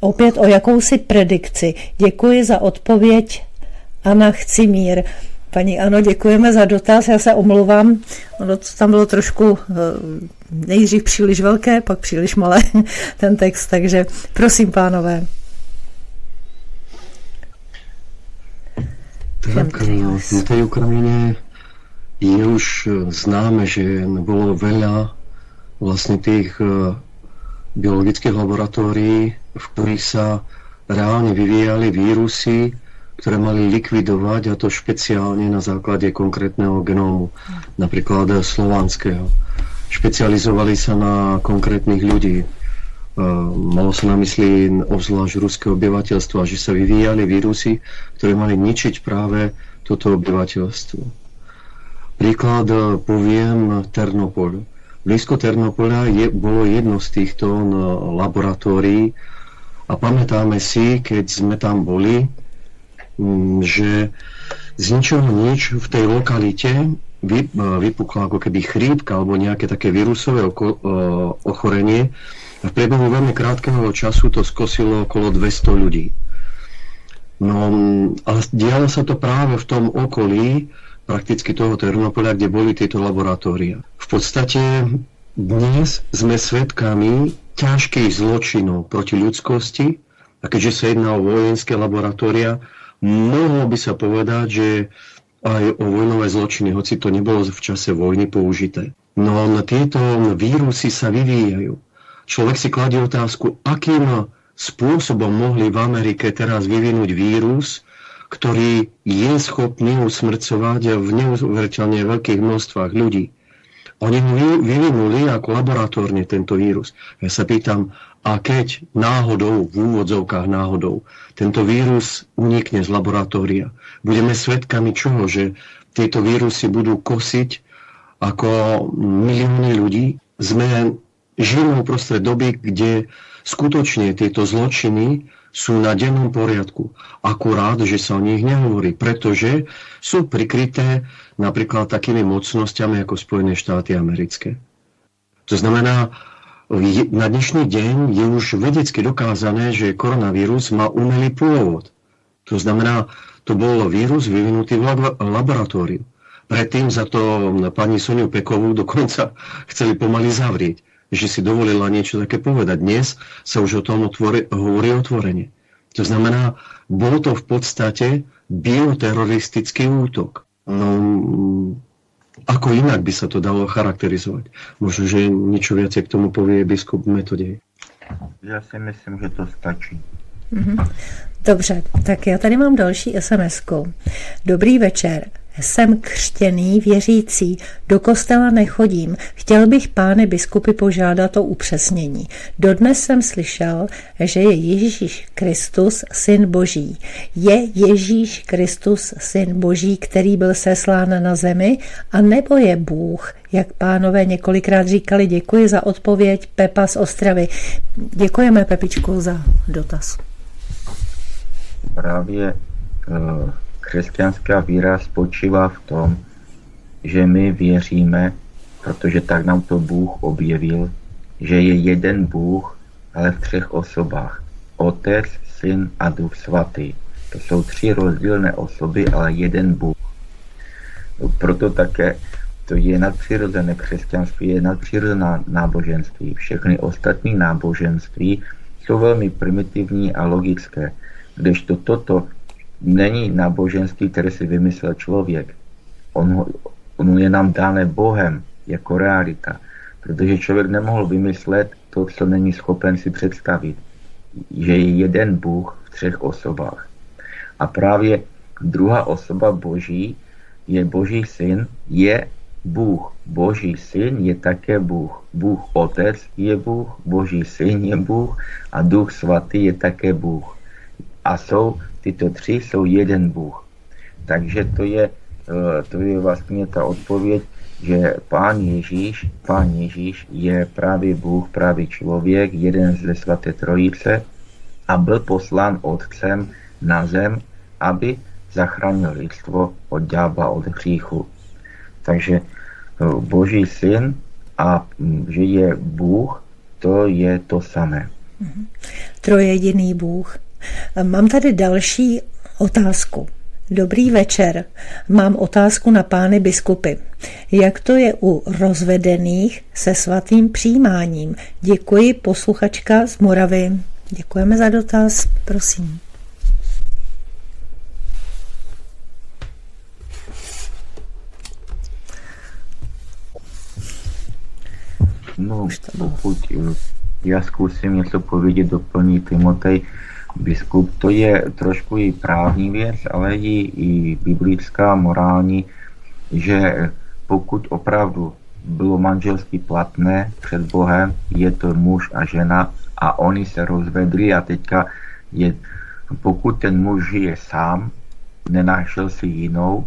opět o jakousi predikci. Děkuji za odpověď Anna Chcimír. Paní Ano, děkujeme za dotaz, já se omluvám, ono to tam bylo trošku eh, nejdřív příliš velké, pak příliš malé ten text, takže prosím pánové. Tak na té Ukrajině je už známe, že nebylo veľa vlastně těch eh, biologických laboratórií, v kterých se reálně vyvíjali vírusy, ktoré mali likvidovať, a to špeciálne na základe konkrétneho genómu, napríklad slovanského. Špecializovali sa na konkrétnych ľudí. malo sa na mysli obzvlášť ruské obyvateľstvo že sa vyvíjali vírusy, ktoré mali ničiť práve toto obyvateľstvo. Príklad poviem Ternopol. Blízko Ternopola je, bolo jedno z týchto laboratórií a pamätáme si, keď sme tam boli, že z ničoho nič v tej lokalite vypukla ako keby chrípka alebo nejaké také vírusové ochorenie v priebehu veľmi krátkeho času to skosilo okolo 200 ľudí. No, ale dialo sa to práve v tom okolí prakticky toho Ternopola, kde boli tieto laboratória. V podstate dnes sme svedkami ťažkých zločinov proti ľudskosti a keďže sa jedná o vojenské laboratória, mohlo by sa povedať, že aj o vojnové zločiny, hoci to nebolo v čase vojny použité. No na tieto vírusy sa vyvíjajú človek si kladie otázku, akým spôsobom mohli v Amerike teraz vyvinúť vírus, ktorý je schopný usmrcovať v neuveriteľne veľkých množstvách ľudí. Oni ho vyvinuli ako laboratórne tento vírus. Ja sa pýtam, a keď náhodou, v úvodzovkách náhodou, tento vírus unikne z laboratória, budeme svedkami čoho, že tieto vírusy budú kosiť ako milióny ľudí? Sme žijeme uprostred doby, kde skutočne tieto zločiny sú na dennom poriadku. Akurát, že sa o nich nehovorí, pretože sú prikryté napríklad takými mocnosťami ako Spojené štáty americké. To znamená, na dnešný deň je už vedecky dokázané, že koronavírus má umelý pôvod. To znamená, to bol vírus vyvinutý v laboratóriu. Predtým za to pani Soniu Pekovú dokonca chceli pomaly zavrieť že si dovolila niečo také povedať. Dnes sa už o tom otvore, hovorí otvorene. To znamená, bol to v podstate bioteroristický útok. No, ako inak by sa to dalo charakterizovať? Možno, že niečo viacej k tomu povie biskup Metodej. Já si myslím, že to stačí. Mhm. Dobře, tak já tady mám další sms -ku. Dobrý večer. Jsem křtěný, věřící, do kostela nechodím. Chtěl bych pány biskupy požádat o upřesnění. Dodnes jsem slyšel, že je Ježíš Kristus, syn Boží. Je Ježíš Kristus, syn Boží, který byl seslán na zemi, a nebo je Bůh, jak pánové několikrát říkali, děkuji za odpověď Pepa z Ostravy. Děkujeme, Pepičku, za dotaz. Právě uh křesťanská víra spočívá v tom, že my věříme, protože tak nám to Bůh objevil, že je jeden Bůh, ale v třech osobách. Otec, Syn a Duch Svatý. To jsou tři rozdílné osoby, ale jeden Bůh. Proto také to je nadpřirozené křesťanství, je nadpřirozená náboženství. Všechny ostatní náboženství jsou velmi primitivní a logické, kdežto toto není náboženství, které si vymyslel člověk. On, on je nám dáne Bohem jako realita, protože člověk nemohl vymyslet to, co není schopen si představit, že je jeden Bůh v třech osobách. A právě druhá osoba Boží je Boží syn, je Bůh. Boží syn je také Bůh. Bůh Otec je Bůh, Boží syn je Bůh a Duch Svatý je také Bůh. A jsou tyto tři jsou jeden Bůh. Takže to je, eh, to je vlastně ta odpověď, že Pán Ježíš, Pán Ježíš je právě Bůh, právě člověk, jeden ze svaté trojice a byl poslán Otcem na zem, aby zachránil lidstvo od ďába, od hříchu. Takže eh, Boží syn a hm, že je Bůh, to je to samé. Mhm. Trojediný Bůh. Mám tady další otázku. Dobrý večer. Mám otázku na pány biskupy. Jak to je u rozvedených se svatým přijímáním? Děkuji, posluchačka z Moravy. Děkujeme za dotaz, prosím. No, pokud já zkusím něco povědět, doplnit Timotej, biskup, to je trošku i právní věc, ale i, i biblická, morální, že pokud opravdu bylo manželství platné před Bohem, je to muž a žena a oni se rozvedli a teďka je, pokud ten muž je sám, nenašel si jinou,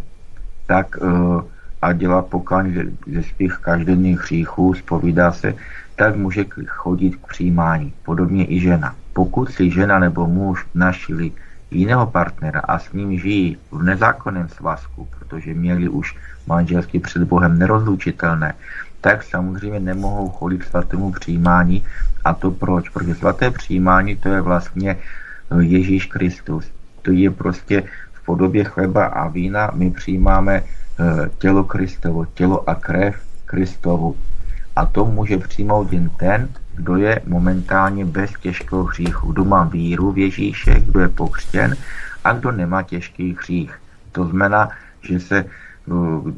tak uh, a dělá pokání ze, svých každodenních hříchů, spovídá se, tak může chodit k přijímání. Podobně i žena. Pokud si žena nebo muž našili jiného partnera a s ním žijí v nezákonném svazku, protože měli už manželství před Bohem nerozlučitelné, tak samozřejmě nemohou chodit k svatému přijímání. A to proč? Protože svaté přijímání to je vlastně eh, Ježíš Kristus. To je prostě v podobě chleba a vína my přijímáme eh, tělo Kristovo, tělo a krev Kristovu. A to může přijmout jen ten, kdo je momentálně bez těžkého hříchu, kdo má víru v Ježíše, kdo je pokřtěn a kdo nemá těžký hřích. To znamená, že se uh,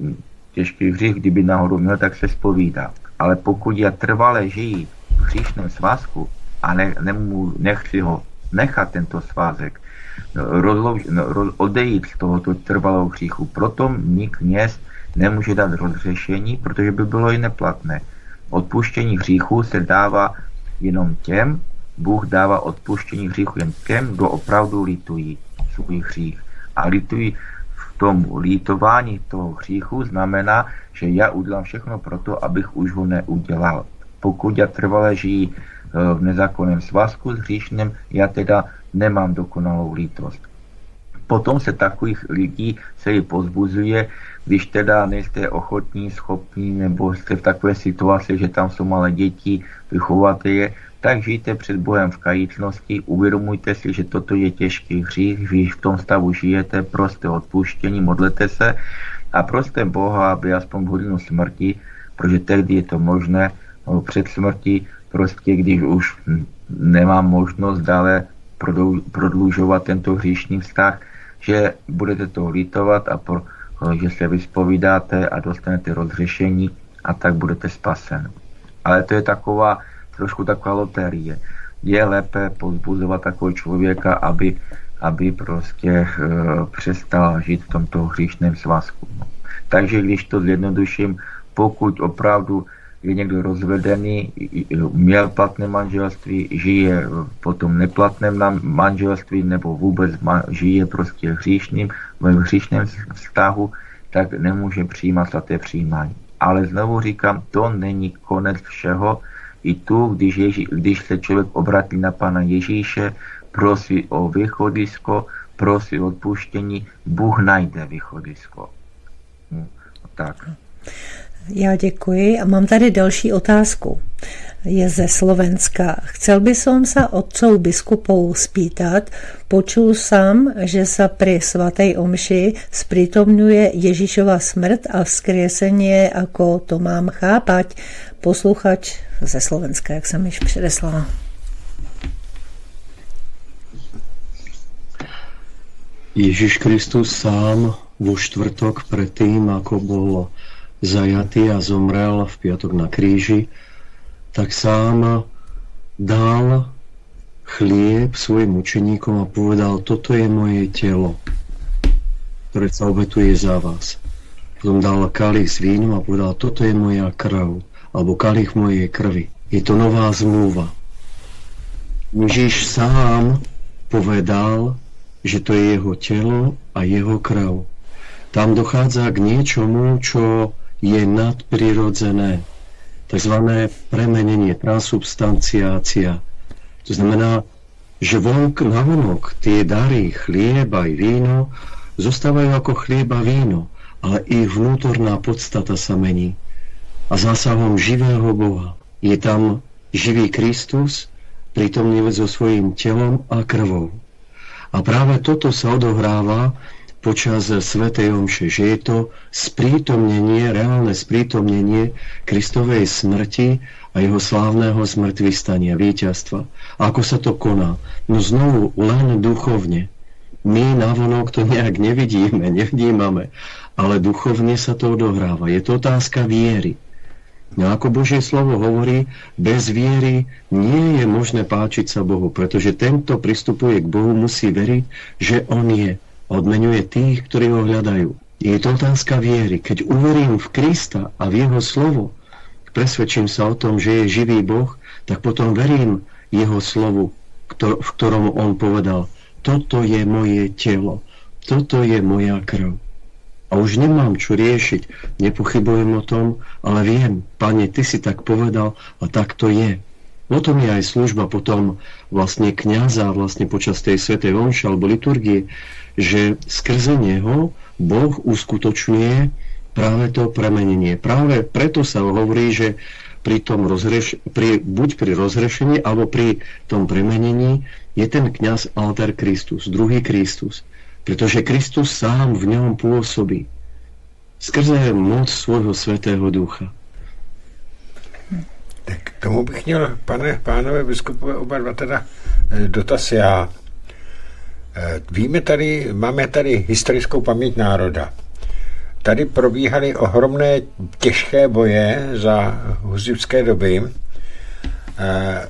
těžký hřích, kdyby náhodou měl, tak se spovídá. Ale pokud já trvale žijí v hříšném svazku a ne, nemů, nechci ho nechat tento svázek, rozlouž, no, roz, odejít z tohoto trvalého hříchu, proto ní kněz nemůže dát rozřešení, protože by bylo i neplatné. Odpuštění hříchu se dává jenom těm, Bůh dává odpuštění hříchu jen těm, kdo opravdu litují svůj hřích. A litují v tom lítování toho hříchu znamená, že já udělám všechno pro to, abych už ho neudělal. Pokud já trvale žijí e, v nezákonném svazku s hříšným, já teda nemám dokonalou lítost. Potom se takových lidí se i pozbuzuje, když teda nejste ochotní, schopní, nebo jste v takové situaci, že tam jsou malé děti, vychováte je, tak žijte před Bohem v kajícnosti, uvědomujte si, že toto je těžký hřích, když v tom stavu žijete, proste odpuštění, modlete se a proste Boha, aby aspoň v hodinu smrti, protože tehdy je to možné, no, před smrti, prostě když už nemám možnost dále prodlužovat tento hříšný vztah, že budete to litovat a pro, že se vyspovídáte a dostanete rozřešení a tak budete spasen. Ale to je taková, trošku taková loterie. Je lépe pozbuzovat takového člověka, aby, aby prostě e, přestal žít v tomto hříšném svazku. No. Takže když to zjednoduším, pokud opravdu je někdo rozvedený, měl platné manželství, žije po tom neplatném manželství nebo vůbec žije prostě hříšným, v hříšném vztahu, tak nemůže přijímat svaté přijímání. Ale znovu říkám, to není konec všeho. I tu, když, Ježí, když se člověk obratí na Pana Ježíše, prosí o východisko, prosí o odpuštění, Bůh najde východisko. No, tak. Já děkuji a mám tady další otázku. Je ze Slovenska. Chcel by som sa otcov biskupov spýtať, počul sam, že sa pri svatej omši sprítomňuje Ježišova smrt a vzkriesenie, ako to mám chápať. Posluchač ze Slovenska, jak jsem již předeslala. Ježiš Kristus sám vo štvrtok predtým, ako bol zajatý a zomrel v piatok na kríži, tak sám dal chlieb svojim učeníkom a povedal, toto je moje telo, ktoré sa obetuje za vás. Potom dal kalich s vínom a povedal, toto je moja krv, alebo kalich mojej krvi. Je to nová zmluva. Ježíš sám povedal, že to je jeho telo a jeho krv. Tam dochádza k niečomu, čo je nadprirodzené, tzv. premenenie, transubstanciácia. To znamená, že vonk na vonok tie dary, chlieb aj víno, zostávajú ako chlieb a víno, ale ich vnútorná podstata sa mení. A zásahom živého Boha je tam živý Kristus, prítomný so svojím telom a krvou. A práve toto sa odohráva počas Svetej Omše, že je to sprítomnenie, reálne sprítomnenie Kristovej smrti a jeho slávneho zmrtvystania, víťazstva. A ako sa to koná? No znovu, len duchovne. My navonok to nejak nevidíme, nevnímame, ale duchovne sa to odohráva. Je to otázka viery. No ako Božie slovo hovorí, bez viery nie je možné páčiť sa Bohu, pretože tento pristupuje k Bohu, musí veriť, že On je odmenuje tých, ktorí ho hľadajú. Je to otázka viery. Keď uverím v Krista a v jeho slovo, presvedčím sa o tom, že je živý Boh, tak potom verím jeho slovu, v ktorom on povedal, toto je moje telo, toto je moja krv. A už nemám čo riešiť, nepochybujem o tom, ale viem, pane, ty si tak povedal a tak to je. O tom je aj služba potom vlastne kniaza vlastne počas tej svetej omše alebo liturgie, že skrze neho Boh uskutočňuje práve to premenenie. Práve preto sa hovorí, že pri tom rozreš- pri, buď pri rozrešení alebo pri tom premenení je ten kňaz alter Kristus, druhý Kristus. Pretože Kristus sám v ňom pôsobí skrze moc svojho svetého ducha. Tak tomu bych měl, pane, pánové biskupové, oba dva teda eh, dotaz já. Eh, víme tady, máme tady historickou paměť národa. Tady probíhaly ohromné těžké boje za huzivské doby. Eh,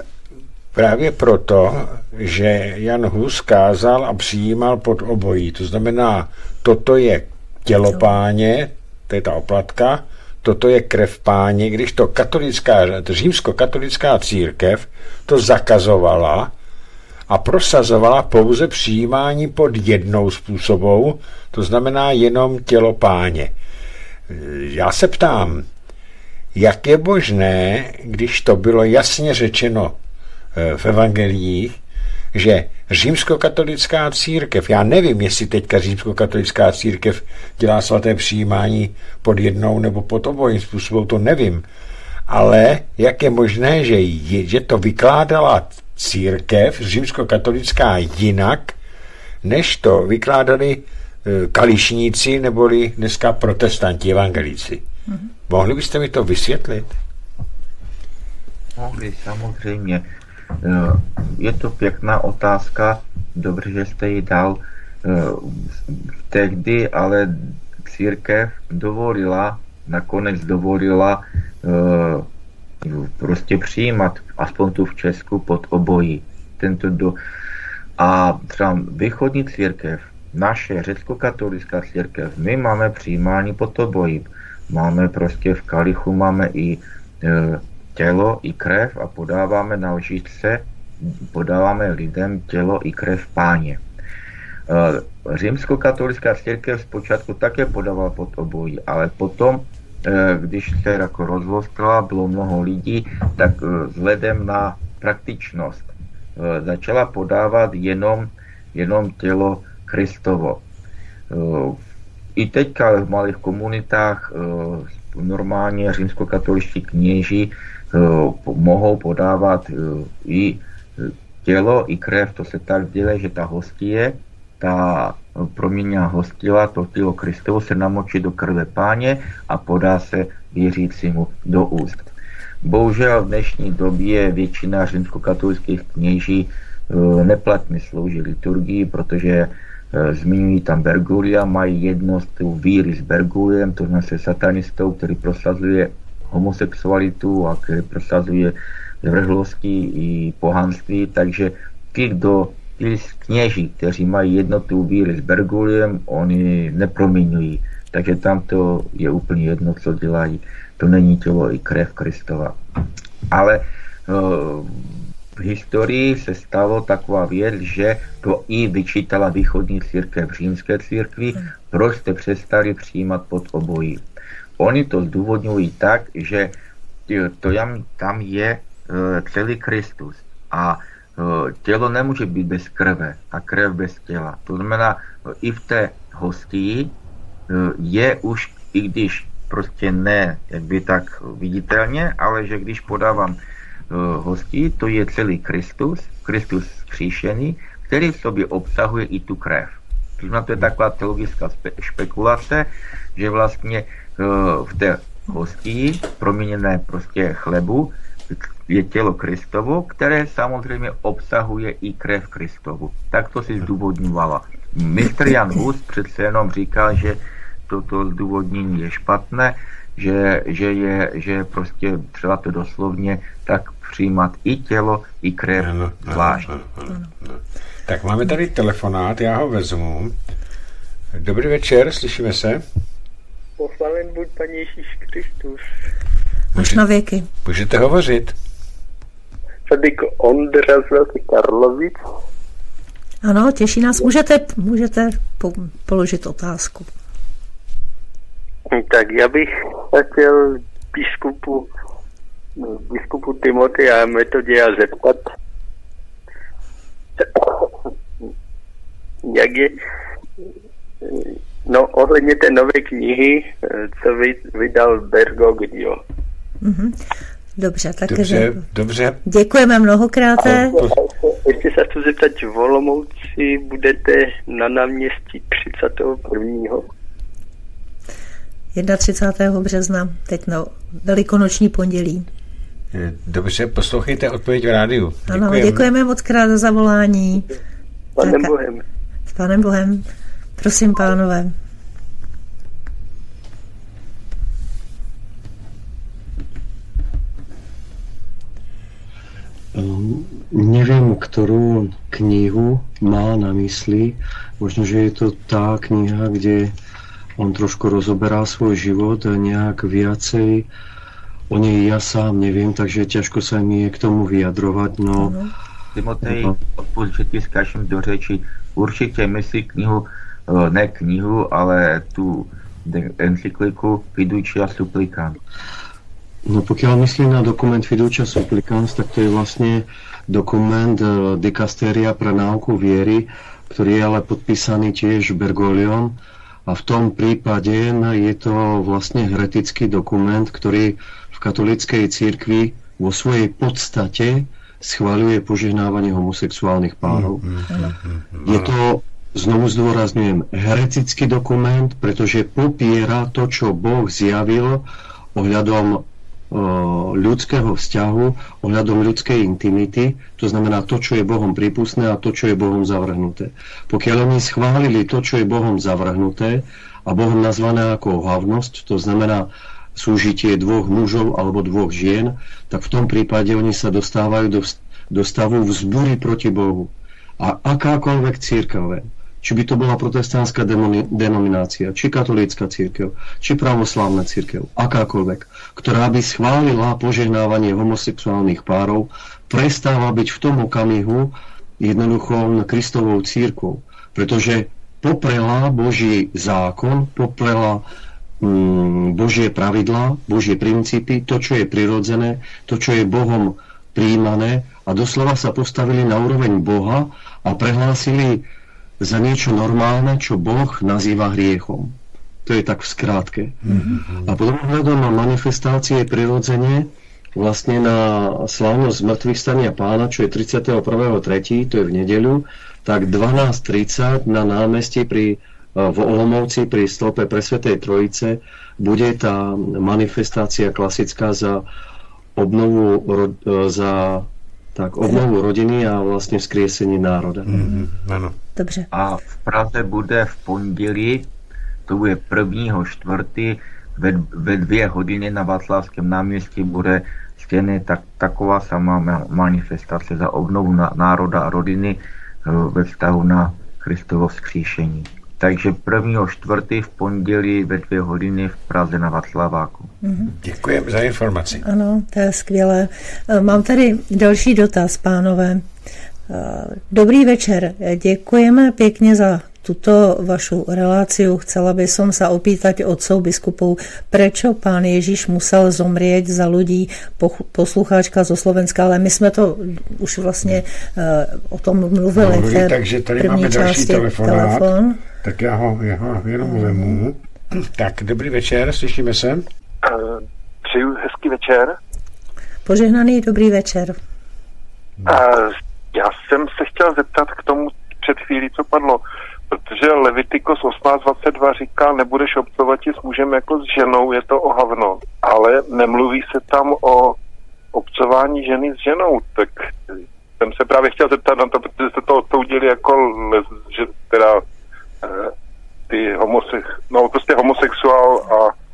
právě proto, že Jan Hus kázal a přijímal pod obojí. To znamená, toto je tělo páně, to je ta oplatka, toto je krev páně, když to katolická, římsko-katolická církev to zakazovala a prosazovala pouze přijímání pod jednou způsobou, to znamená jenom tělo páně. Já se ptám, jak je možné, když to bylo jasně řečeno eh, v evangelích, že římskokatolická církev, já nevím, jestli teďka římskokatolická církev dělá svaté přijímání pod jednou nebo pod obojím způsobem, to nevím. Ale jak je možné, že, je, že to vykládala církev římskokatolická jinak, než to vykládali e, kališníci neboli dneska protestanti, evangelíci. Mm-hmm. Mohli byste mi to vysvětlit? Mohli, samozřejmě. Eh, je to pěkná otázka, dobře, že jste ji dal. Eh, tehdy ale církev dovolila, nakonec dovolila eh, prostě přijímat, aspoň tu v Česku, pod obojí. Tento do... A třeba východní církev, naše řecko-katolická církev, my máme přijímání pod obojí. Máme prostě v kalichu, máme i tělo i krev a podáváme na lžičce, podáváme lidem tělo i krev páně. Eh, římskokatolická církev zpočátku také podávala pod obojí, ale potom, když se jako rozvostila, bylo mnoho lidí, tak eh, vzhledem na praktičnost začala podávat jenom, jenom tělo Kristovo. I teďka v malých komunitách normálně římskokatoličtí kněží Eh, mohou podávat eh, i tělo, i krev. To se tak děje, že ta hostie, ta proměněná hostila, to tělo Kristovo se namočí do krve páně a podá se věřícímu do úst. Bohužel v dnešní době většina římskokatolických kněží eh, neplatně slouží liturgii, protože zmiňují tam Bergulia, mají jednost víry s Berguliem, to znamená se satanistou, který prosazuje homosexualitu a který prosazuje zvrhlosti i pohanství, takže ti, kdo ti kněží, kteří mají jednotu víry s Berguliem, oni nepromiňují. Takže tam to je úplně jedno, co dělají. To není tělo i krev Kristova. Ale uh, v historii se stalo taková věc, že to i vyčítala východní církev římské církvi, proč jste přestali přijímat pod obojí. Oni to zdůvodňují tak, že to jam, tam je uh, celý Kristus a tělo nemůže být bez krve a krev bez těla. To znamená, uh, i v té hostii uh, je už, i když prostě ne, jak by tak viditelně, ale že když podávám hostii, to je celý Kristus, Kristus skříšený, který v sobě obsahuje i tu krev. To znamená, to je taková teologická špekulace, že vlastně v té hostii, proměněné prostě chlebu, je tělo Kristovo, které samozřejmě obsahuje i krev Kristovu. Tak to si zdůvodňovala. Mistr Jan Hus přece jenom říkal, že toto zdůvodnění je špatné, že, že, je, že prostě třeba to doslovně tak přijímat i tělo, i krev ano, zvlášť. Ano, ano, ano. Tak máme tady telefonát, já ho vezmu. Dobrý večer, slyšíme se? Pochválen buď Paní Ježíš Kristus. Až na věky. Můžete hovořit. tady Ondra z Karlovic. Ano, těší nás. Můžete, můžete po, položit otázku. Tak já bych chtěl biskupu, biskupu Timothy a metodě a zeptat, jak je, no ohledně té nové knihy, co vydal Bergog, jo. Mm-hmm. Dobře, tak dobře, dobře. Děkujeme mnohokrát. Ještě se chci zeptat, v Olomouci budete na náměstí 31. 31. března, teď na velikonoční pondělí. Dobře, poslouchejte odpověď v rádiu. Ano, děkujeme, děkujeme moc krát za zavolání. S panem Bohem. S panem Bohem. Prosím, pánové. Um, neviem, ktorú knihu má na mysli. Možno, že je to tá kniha, kde on trošku rozoberá svoj život a nejak viacej o nej ja sám neviem, takže ťažko sa mi je k tomu vyjadrovať. No, Timotej, odpust, že ti skáčem do řeči. Určitě myslí knihu, eh, ne knihu, ale tu encykliku Fiducia Supplicans. No pokiaľ myslí na dokument Fiducia Supplicans, tak to je vlastne dokument uh, dikastéria pre náuku viery, ktorý je ale podpísaný tiež Bergoliom. A v tom prípade je to vlastne heretický dokument, ktorý v katolíckej církvi vo svojej podstate schváľuje požehnávanie homosexuálnych párov. Mm, mm, mm, je to, znovu zdôrazňujem, heretický dokument, pretože popiera to, čo Boh zjavil ohľadom ľudského vzťahu, ohľadom ľudskej intimity, to znamená to, čo je Bohom prípustné a to, čo je Bohom zavrhnuté. Pokiaľ oni schválili to, čo je Bohom zavrhnuté a Bohom nazvané ako ohavnosť, to znamená súžitie dvoch mužov alebo dvoch žien, tak v tom prípade oni sa dostávajú do, do stavu vzbury proti Bohu. A akákoľvek církev, či by to bola protestantská denominácia, či katolícka církev, či pravoslávna církev, akákoľvek, ktorá by schválila požehnávanie homosexuálnych párov, prestáva byť v tom okamihu jednoducho Kristovou církvou. Pretože poprela Boží zákon, poprela mm, Božie pravidlá, Božie princípy, to, čo je prirodzené, to, čo je Bohom príjmané a doslova sa postavili na úroveň Boha a prehlásili za niečo normálne, čo Boh nazýva hriechom. To je tak v skrátke. Mm-hmm. A potom hľadom na manifestácie prirodzene vlastne na slávnosť mŕtvych stania pána, čo je 31.3., to je v nedeľu, tak 12.30 na námestí pri, v Olomouci pri stĺpe Presvetej Trojice bude tá manifestácia klasická za obnovu, za tak obnovu rodiny a vlastně vzkriesení národa. Mm, ano. Dobře. A v Praze bude v pondělí, to bude prvního čtvrtý, ve, ve dvě hodiny na Václavském náměstí bude stejně tak, taková sama manifestace za obnovu na, národa a rodiny eh, ve vztahu na Kristovo vzkříšení. Takže prvního čtvrtý v pondělí ve dvě hodiny v Praze na Václaváku. Mm-hmm. Děkujeme za informaci. Ano, to je skvělé. E, mám tady další dotaz, pánové. E, dobrý večer. Děkujeme pěkně za tuto vašu reláciu. Chcela by som sa opýtať otcov biskupov, prečo pán Ježíš musel zomrieť za ľudí, poslucháčka zo Slovenska, ale my jsme to už vlastně uh, o tom mluvili. Mluví, takže tady máme další telefon. Tak já ho, já ho jenom mm. vemu. Tak, dobrý večer, slyšíme se. Uh, přeju hezký večer. Požehnaný dobrý večer. Uh, já jsem se chtěl zeptat k tomu před chvílí, co padlo, protože Levitikos 18.22 říká, nebudeš obcovat s mužem jako s ženou, je to ohavno, ale nemluví se tam o obcování ženy s ženou, tak jsem se právě chtěl zeptat na to, protože jste to odsoudili jako, že teda Eh, ty homosex, no prostě homosexuál a,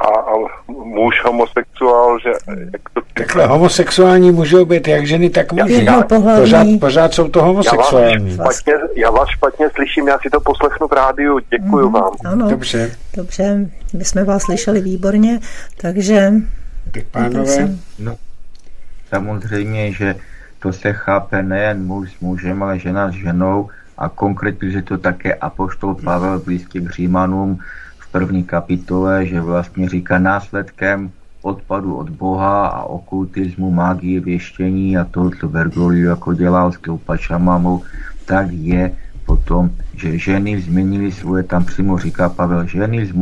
a, a muž homosexuál, že jak to... Takhle homosexuální můžou být jak ženy, tak muži. Já, pořád, pořád jsou to homosexuální. Já vás, špatně, já vás špatně slyším, já si to poslechnu v rádiu, děkuju mm, vám. Ano, dobře. Dobře, my jsme vás slyšeli výborně, takže... Tak pánové, no, samozřejmě, že to se chápe nejen muž s mužem, ale žena s ženou a konkrétně, že to také apoštol Pavel blízký k Římanům v první kapitole, že vlastně říká následkem odpadu od Boha a okultismu, mágie, věštění a toho, co Bergoglio jako dělal s Kleopačamamou, tak je potom, že ženy změnily svoje, tam přímo říká Pavel, ženy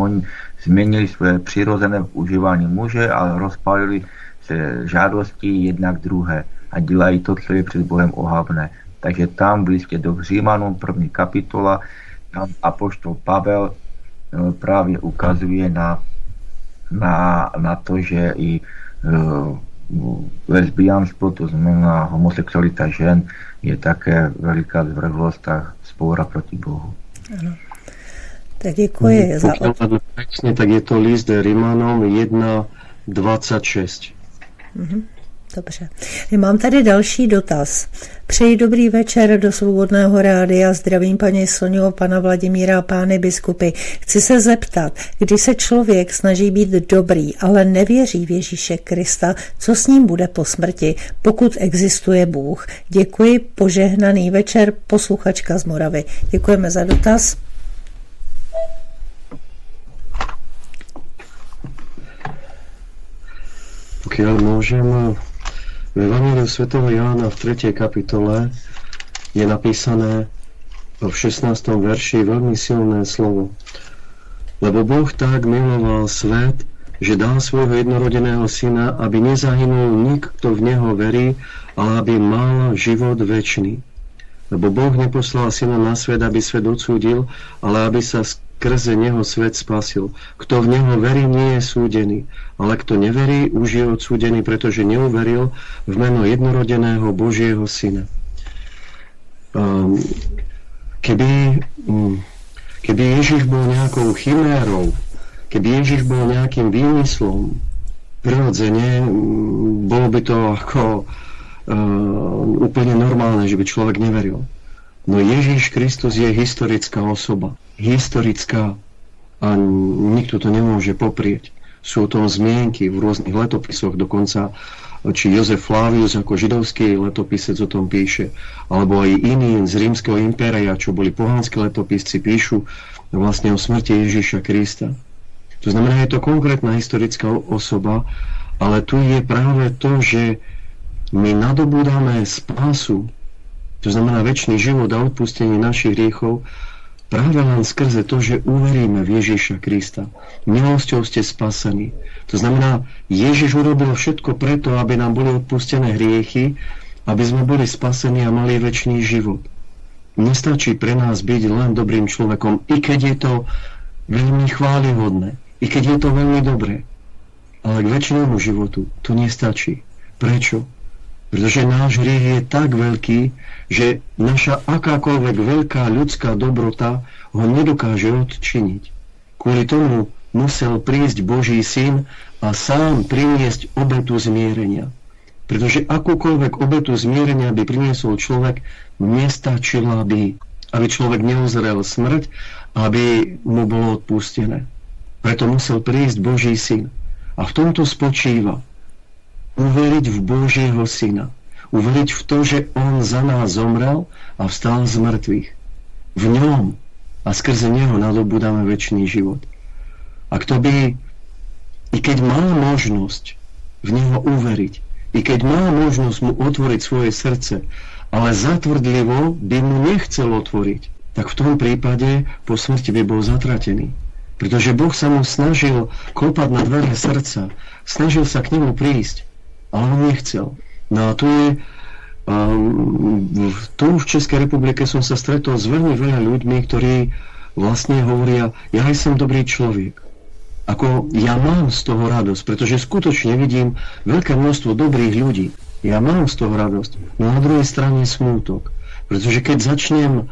změnili svoje přirozené užívání muže a rozpálili se žádostí jednak druhé a dělají to, co je před Bohem ohavné. Takže tam blízké do Římanům, první kapitola, tam apoštol Pavel eh, právě ukazuje na, na, na to, že i uh, lesbianstvo, to znamená homosexualita žen, je také veliká zvrhlost a spora proti Bohu. Ano. Tak děkuji no, za... Přesně, tak je to list Rimanom 1.26. Mhm. Dobře. Mám tady další dotaz. Přeji dobrý večer do Svobodného rádia. Zdravím paní Sonio, pana Vladimíra a pány biskupy. Chci se zeptat, když se člověk snaží být dobrý, ale nevěří v Ježíše Krista, co s ním bude po smrti, pokud existuje Bůh? Děkuji, požehnaný večer, posluchačka z Moravy. Děkujeme za dotaz. Pokiaľ môžem v Evangeliu Sv. Jána v 3. kapitole je napísané v 16. verši veľmi silné slovo. Lebo Boh tak miloval svet, že dal svojho jednorodeného syna, aby nezahynul nik, kto v Neho verí, ale aby mal život väčší. Lebo Boh neposlal syna na svet, aby svet odsúdil, ale aby sa skrze neho svet spasil. Kto v neho verí, nie je súdený, ale kto neverí, už je odsúdený, pretože neuveril v meno jednorodeného Božieho Syna. Um, keby, um, keby Ježiš bol nejakou chimérou, keby Ježiš bol nejakým výmyslom, prirodzene um, by to ako uh, úplne normálne, že by človek neveril. No Ježíš Kristus je historická osoba. Historická. A nikto to nemôže poprieť. Sú o tom zmienky v rôznych letopisoch, dokonca či Jozef Flavius ako židovský letopisec o tom píše, alebo aj iní z rímskeho impéria, čo boli pohanskí letopisci, píšu vlastne o smrti Ježíša Krista. To znamená, je to konkrétna historická osoba, ale tu je práve to, že my nadobúdame spásu to znamená väčší život a odpustenie našich hriechov, práve len skrze to, že uveríme v Ježíša Krista. Milosťou ste spasení. To znamená, Ježiš urobil všetko preto, aby nám boli odpustené hriechy, aby sme boli spasení a mali väčší život. Nestačí pre nás byť len dobrým človekom, i keď je to veľmi chválihodné, i keď je to veľmi dobré. Ale k väčšinému životu to nestačí. Prečo? Pretože náš hriech je tak veľký, že naša akákoľvek veľká ľudská dobrota ho nedokáže odčiniť. Kvôli tomu musel prísť Boží syn a sám priniesť obetu zmierenia. Pretože akúkoľvek obetu zmierenia by priniesol človek, nestačila by, aby človek neuzrel smrť, aby mu bolo odpustené. Preto musel prísť Boží syn. A v tomto spočíva uveriť v Božieho Syna. Uveriť v to, že On za nás zomrel a vstal z mŕtvych. V ňom a skrze Neho nadobudáme väčší život. A kto by, i keď má možnosť v Neho uveriť, i keď má možnosť mu otvoriť svoje srdce, ale zatvrdlivo by mu nechcel otvoriť, tak v tom prípade po smrti by bol zatratený. Pretože Boh sa mu snažil klopať na dvere srdca, snažil sa k nemu prísť, ale on nechcel. No a tu je um, tu v Českej republike som sa stretol s veľmi veľa ľuďmi, ktorí vlastne hovoria, ja som dobrý človek. Ako ja mám z toho radosť, pretože skutočne vidím veľké množstvo dobrých ľudí. Ja mám z toho radosť. No na druhej strane smútok. Pretože keď začnem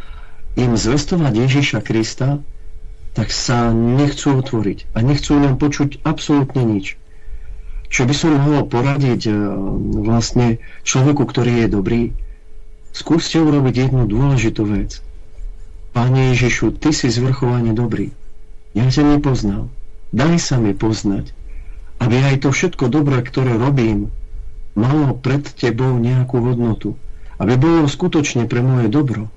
im zvestovať Ježiša Krista, tak sa nechcú otvoriť a nechcú nám počuť absolútne nič. Čo by som mohol poradiť e, vlastne človeku, ktorý je dobrý? Skúste urobiť jednu dôležitú vec. Pane Ježišu, Ty si zvrchovane dobrý. Ja ťa nepoznal. Daj sa mi poznať, aby aj to všetko dobré, ktoré robím, malo pred tebou nejakú hodnotu. Aby bolo skutočne pre moje dobro.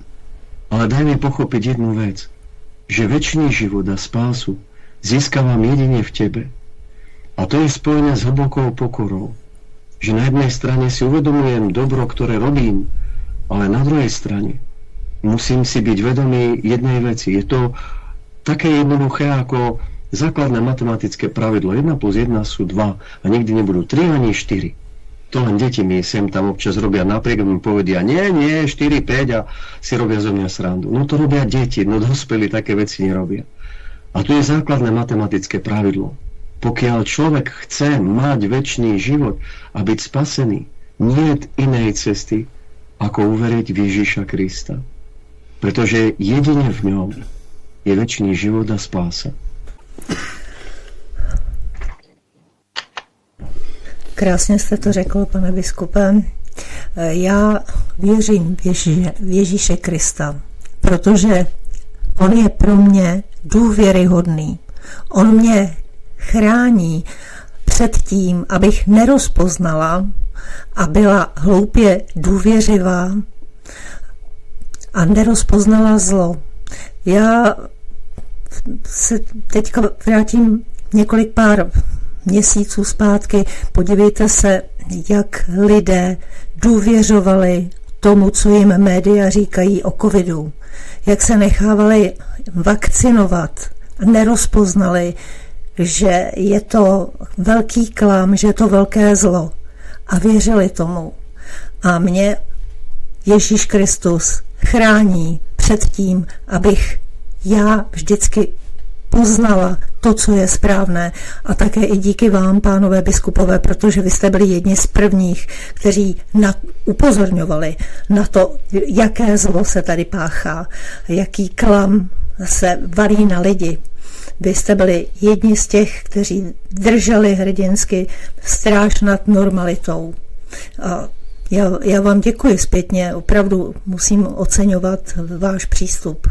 Ale daj mi pochopiť jednu vec, že väčší život a spásu získavam jedine v tebe. A to je spojené s hlbokou pokorou. Že na jednej strane si uvedomujem dobro, ktoré robím, ale na druhej strane musím si byť vedomý jednej veci. Je to také jednoduché ako základné matematické pravidlo. 1 plus 1 sú 2 a nikdy nebudú 3 ani 4. To len deti mi sem tam občas robia napriek, mi povedia, nie, nie, 4, 5 a si robia zo mňa srandu. No to robia deti, no dospelí také veci nerobia. A tu je základné matematické pravidlo. Pokiaľ človek chce mať väčší život a byť spasený, nie je inej cesty, ako uveriť v Ježíša Krista. Pretože jedine v ňom je väčší život a spása. Krásně jste to řekl, pane biskupe. Já věřím v Ježíše, v Ježíše Krista, protože on je pro mě důvěryhodný. On mě chrání před tím, abych nerozpoznala a byla hloupě důvěřivá a nerozpoznala zlo. Já se teďka vrátím několik pár měsíců zpátky. Podívejte se, jak lidé důvěřovali tomu, co jim média říkají o covidu. Jak se nechávali vakcinovat a nerozpoznali, že je to velký klam, že je to velké zlo. A věřili tomu. A mě Ježíš Kristus chrání před tím, abych já vždycky poznala to, co je správné. A také i díky vám, pánové biskupové, protože vy jste byli jedni z prvních, kteří na, upozorňovali na to, jaké zlo se tady páchá, jaký klam se valí na lidi. Vy jste byli jedni z těch, kteří drželi hrdinsky stráž nad normalitou. A já, já vám děkuji zpětně, opravdu musím oceňovat váš přístup.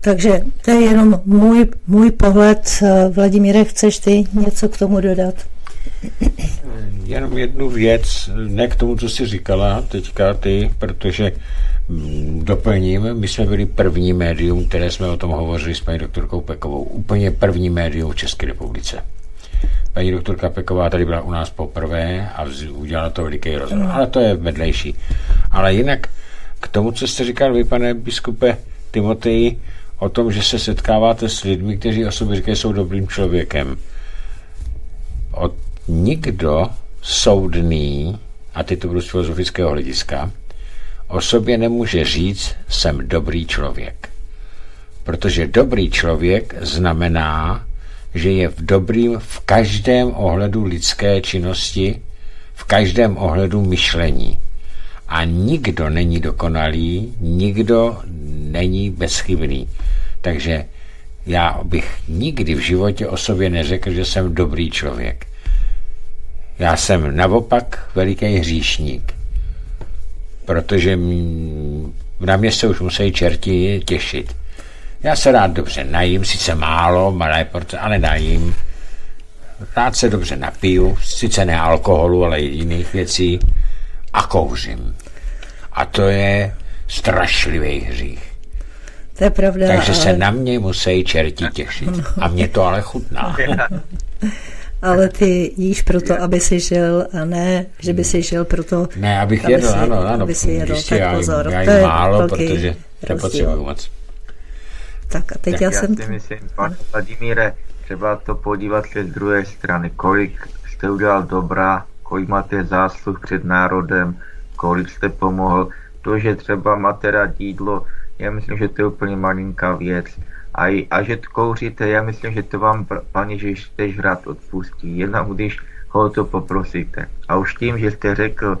Takže to je jenom můj, můj pohled. Vladimíre, chceš ty něco k tomu dodat? Jenom jednu věc, ne k tomu, co jsi říkala teďka ty, protože mm, doplním, my jsme byli první médium, které jsme o tom hovořili s paní doktorkou Pekovou. Úplně první médium v České republice. Paní doktorka Peková tady byla u nás poprvé a udělala to veliký rozhovor. Ale to je vedlejší. Ale jinak k tomu, co jste říkal vy, pane biskupe Timotej, o tom, že se setkáváte s lidmi, kteří o sobě říkají, jsou dobrým člověkem. Od nikdo soudný, a teď to budu z filozofického hlediska, o sobě nemůže říct, jsem dobrý člověk. Protože dobrý člověk znamená, že je v dobrým v každém ohledu lidské činnosti, v každém ohledu myšlení. A nikdo není dokonalý, nikdo není bezchybný. Takže já bych nikdy v životě o sobě neřekl, že jsem dobrý člověk. Já jsem naopak veliký hříšník, protože na mě se už musí čerti těšit. Já se rád dobře najím, sice málo, malé porce, ale najím. Rád se dobře napiju, sice ne alkoholu, ale i jiných věcí. A kouřím. A to je strašlivý hřích. To je pravda. Takže ale... se na mě musí čerti těšit. A mě to ale chutná. ale ty jíš proto, aby si žil a ne, že by si žil proto, Ne, abych aby jedl, si, ano, ano. Aby si jedl, tak já pozor. Já jim málo, protože nepotřebuji moc. Tak a teď tak já, já jsem... si myslím, pane Vladimíre, třeba to podívat se z druhé strany, kolik jste udělal dobra, kolik máte zásluh před národem, kolik jste pomohl. To, že třeba máte rád jídlo, já myslím, že to je úplně malinká věc. A, a že kouříte, já myslím, že to vám Pane Ježíš tež rád odpustí, jenom když ho to poprosíte. A už tím, že jste řekl,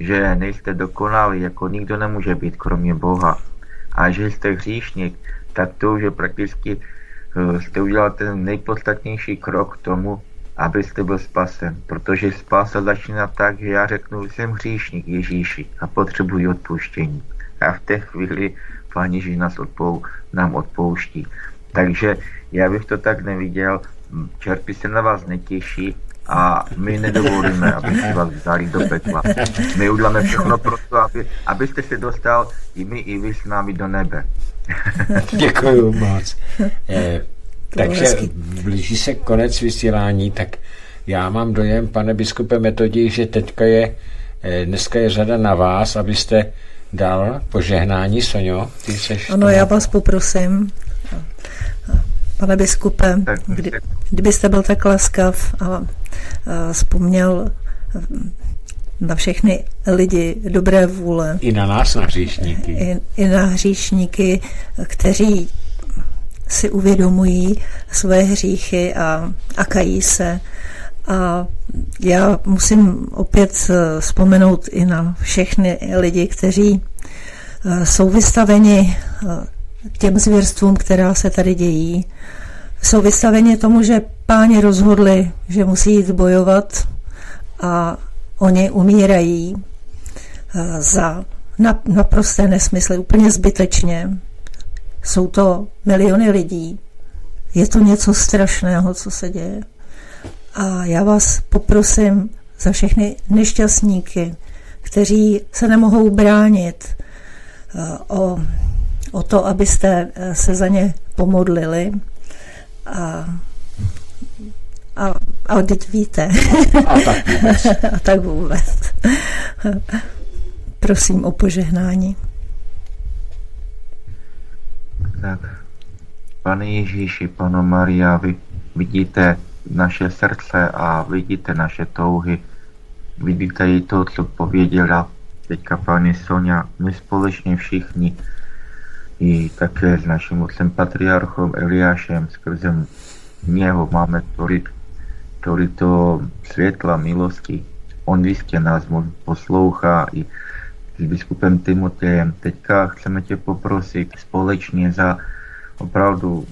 že nejste dokonalý, jako nikdo nemůže být kromě Boha, a že jste hříšník, tak to už je prakticky, uh, jste udělal ten nejpodstatnější krok k tomu, abyste byl spasen. Protože spása začíná tak, že já řeknu, jsem hříšník Ježíši a potřebuji odpuštění. A v té chvíli Pán Ježíš nás odpou, nám odpouští. Takže já bych to tak neviděl. Čerpy se na vás netěší, a my nedovolíme, aby se vás vzali do pekla. My uděláme všechno pro to, aby, abyste se dostal i my, i vy s námi do nebe. Děkuji moc. Eh, takže blíží se konec vysílání, tak já mám dojem, pane biskupe Metodí, že teďka je, eh, dneska je řada na vás, abyste dal požehnání, Sonio. Ty seš ano, já vás poprosím, pane biskupe, kdy, kdybyste byl tak laskav a, a vzpomněl na všechny lidi dobré vůle. I na nás, na hříšníky. I, i na hříšníky, kteří si uvědomují své hříchy a, a kají se. A já musím opět eh, vzpomenout i na všechny lidi, kteří eh, jsou vystaveni eh, těm zvěrstvům, která se tady dějí. Jsou vystaveni tomu, že páni rozhodli, že musí jít bojovat a oni umírají za naprosté nesmysly, úplně zbytečně. Jsou to miliony lidí. Je to něco strašného, co se děje. A já vás poprosím za všechny nešťastníky, kteří se nemohou bránit, eh, o, o to, abyste eh, se za ně pomodlili. A, a, a teď víte. A tak vůbec. a tak vůbec. Prosím o požehnání. Tak, pane Ježíši, pano Maria, vy vidíte naše srdce a vidíte naše touhy. Vidíte i to, co pověděla teďka paní Sonja. My společně všichni i také s naším otcem patriarchom Eliášem skrze něho máme tolik, tolik to světla, milosti. On jistě nás poslouchá i s biskupem Timotejem. Teďka chceme tě poprosit společně za opravdu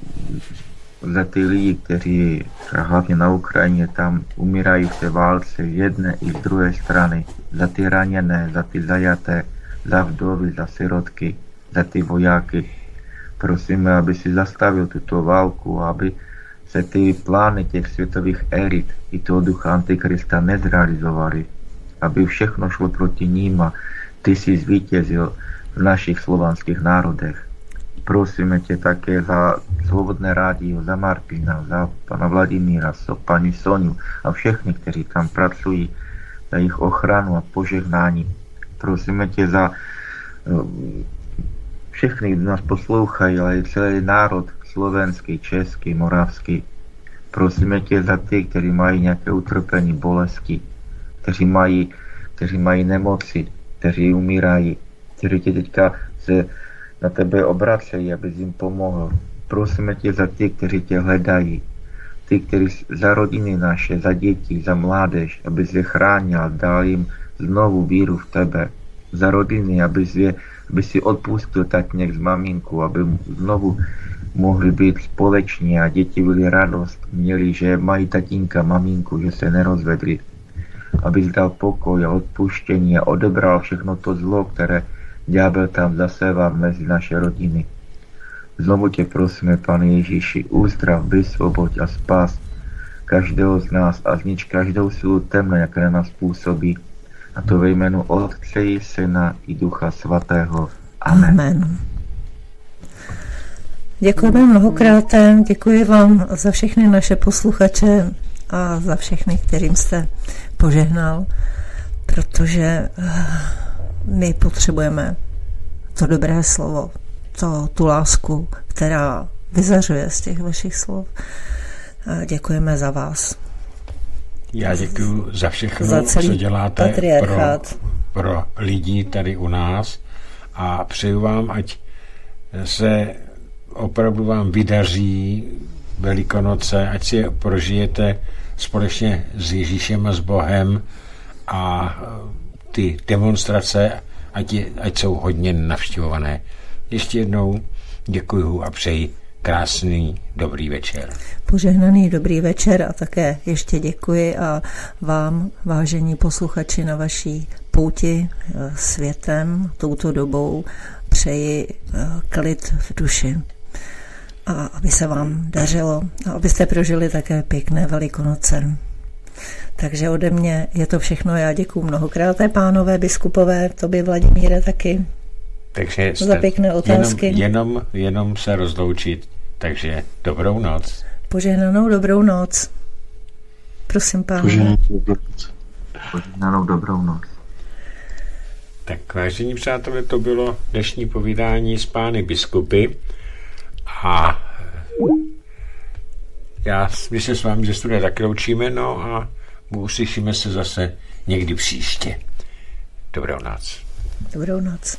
za ty lidi, kteří hlavně na Ukrajině tam umírají v té válce jedné i z druhé strany, za ty raněné, za ty zajaté, za vdovy, za sirotky, za ty vojáky. Prosíme, aby si zastavil tuto válku, aby se ty plány těch světových elit i toho ducha Antikrista nezrealizovaly, aby všechno šlo proti ním a ty si zvítězil v našich slovanských národech. Prosíme tě také za Svobodné rádio, za Martina, za pana Vladimíra, za paní Soniu a všechny, kteří tam pracují, za jejich ochranu a požehnání. Prosíme tě za eh, všechny, kdo nás poslouchají, ale i celý národ slovenský, český, moravský. Prosíme tě za ty, kteří mají nějaké utrpení, bolesti, kteří mají, kteří mají nemoci, kteří umírají, kteří tě teďka se na tebe obracejí, aby jim pomohl. Prosíme tě za ty, kteří tě hledají, ty, kteří za rodiny naše, za děti, za mládež, aby je chránil, dal jim znovu víru v tebe, za rodiny, aby, je, aby si odpustil tak nějak z maminku, aby znovu mohli být společně a děti byli radost, měli, že mají tatínka, maminku, že se nerozvedli, aby dal pokoj a odpuštění a odebral všechno to zlo, které ďábel tam zasévá mezi naše rodiny. Znovu tě prosíme, Pane Ježíši, úzdrav, vysvoboď a spás každého z nás a znič každou silu temna, jaké na nás působí. A to ve jménu Otce i Syna i Ducha Svatého. Amen. Amen. Děkujeme mnohokrát, děkuji vám za všechny naše posluchače a za všechny, kterým jste požehnal, protože eh, my potřebujeme to dobré slovo, to, tu lásku, která vyzařuje z těch vašich slov. A děkujeme za vás. Já děkuji za všechno, za co děláte pro, pro lidi tady u nás a přeju vám, ať se opravdu vám vydaří Velikonoce, ať si je prožijete společně s Ježíšem a s Bohem a ty demonstrace, ať, je, ať jsou hodně navštěvované. Ještě jednou děkuji a přeji krásný dobrý večer. Požehnaný dobrý večer a také ještě děkuji a vám, vážení posluchači na vaší pouti eh, světem, touto dobou, přeji eh, klid v duši a aby se vám dařilo a abyste prožili také pěkné velikonoce. Takže ode mě je to všechno. Já děkuji mnohokrát, pánové biskupové, tobě Vladimíre taky. Takže za pěkné otázky. Jenom, jenom, jenom se rozloučit. Takže dobrou noc. Požehnanou dobrou noc. Prosím, pánové. Požehnanou dobrou noc. Tak vážení přátelé, to bylo dnešní povídání s pány biskupy a já my se s vámi ze studia taky loučíme, no a uslyšíme se zase někdy příště. Dobrou noc. Dobrou noc.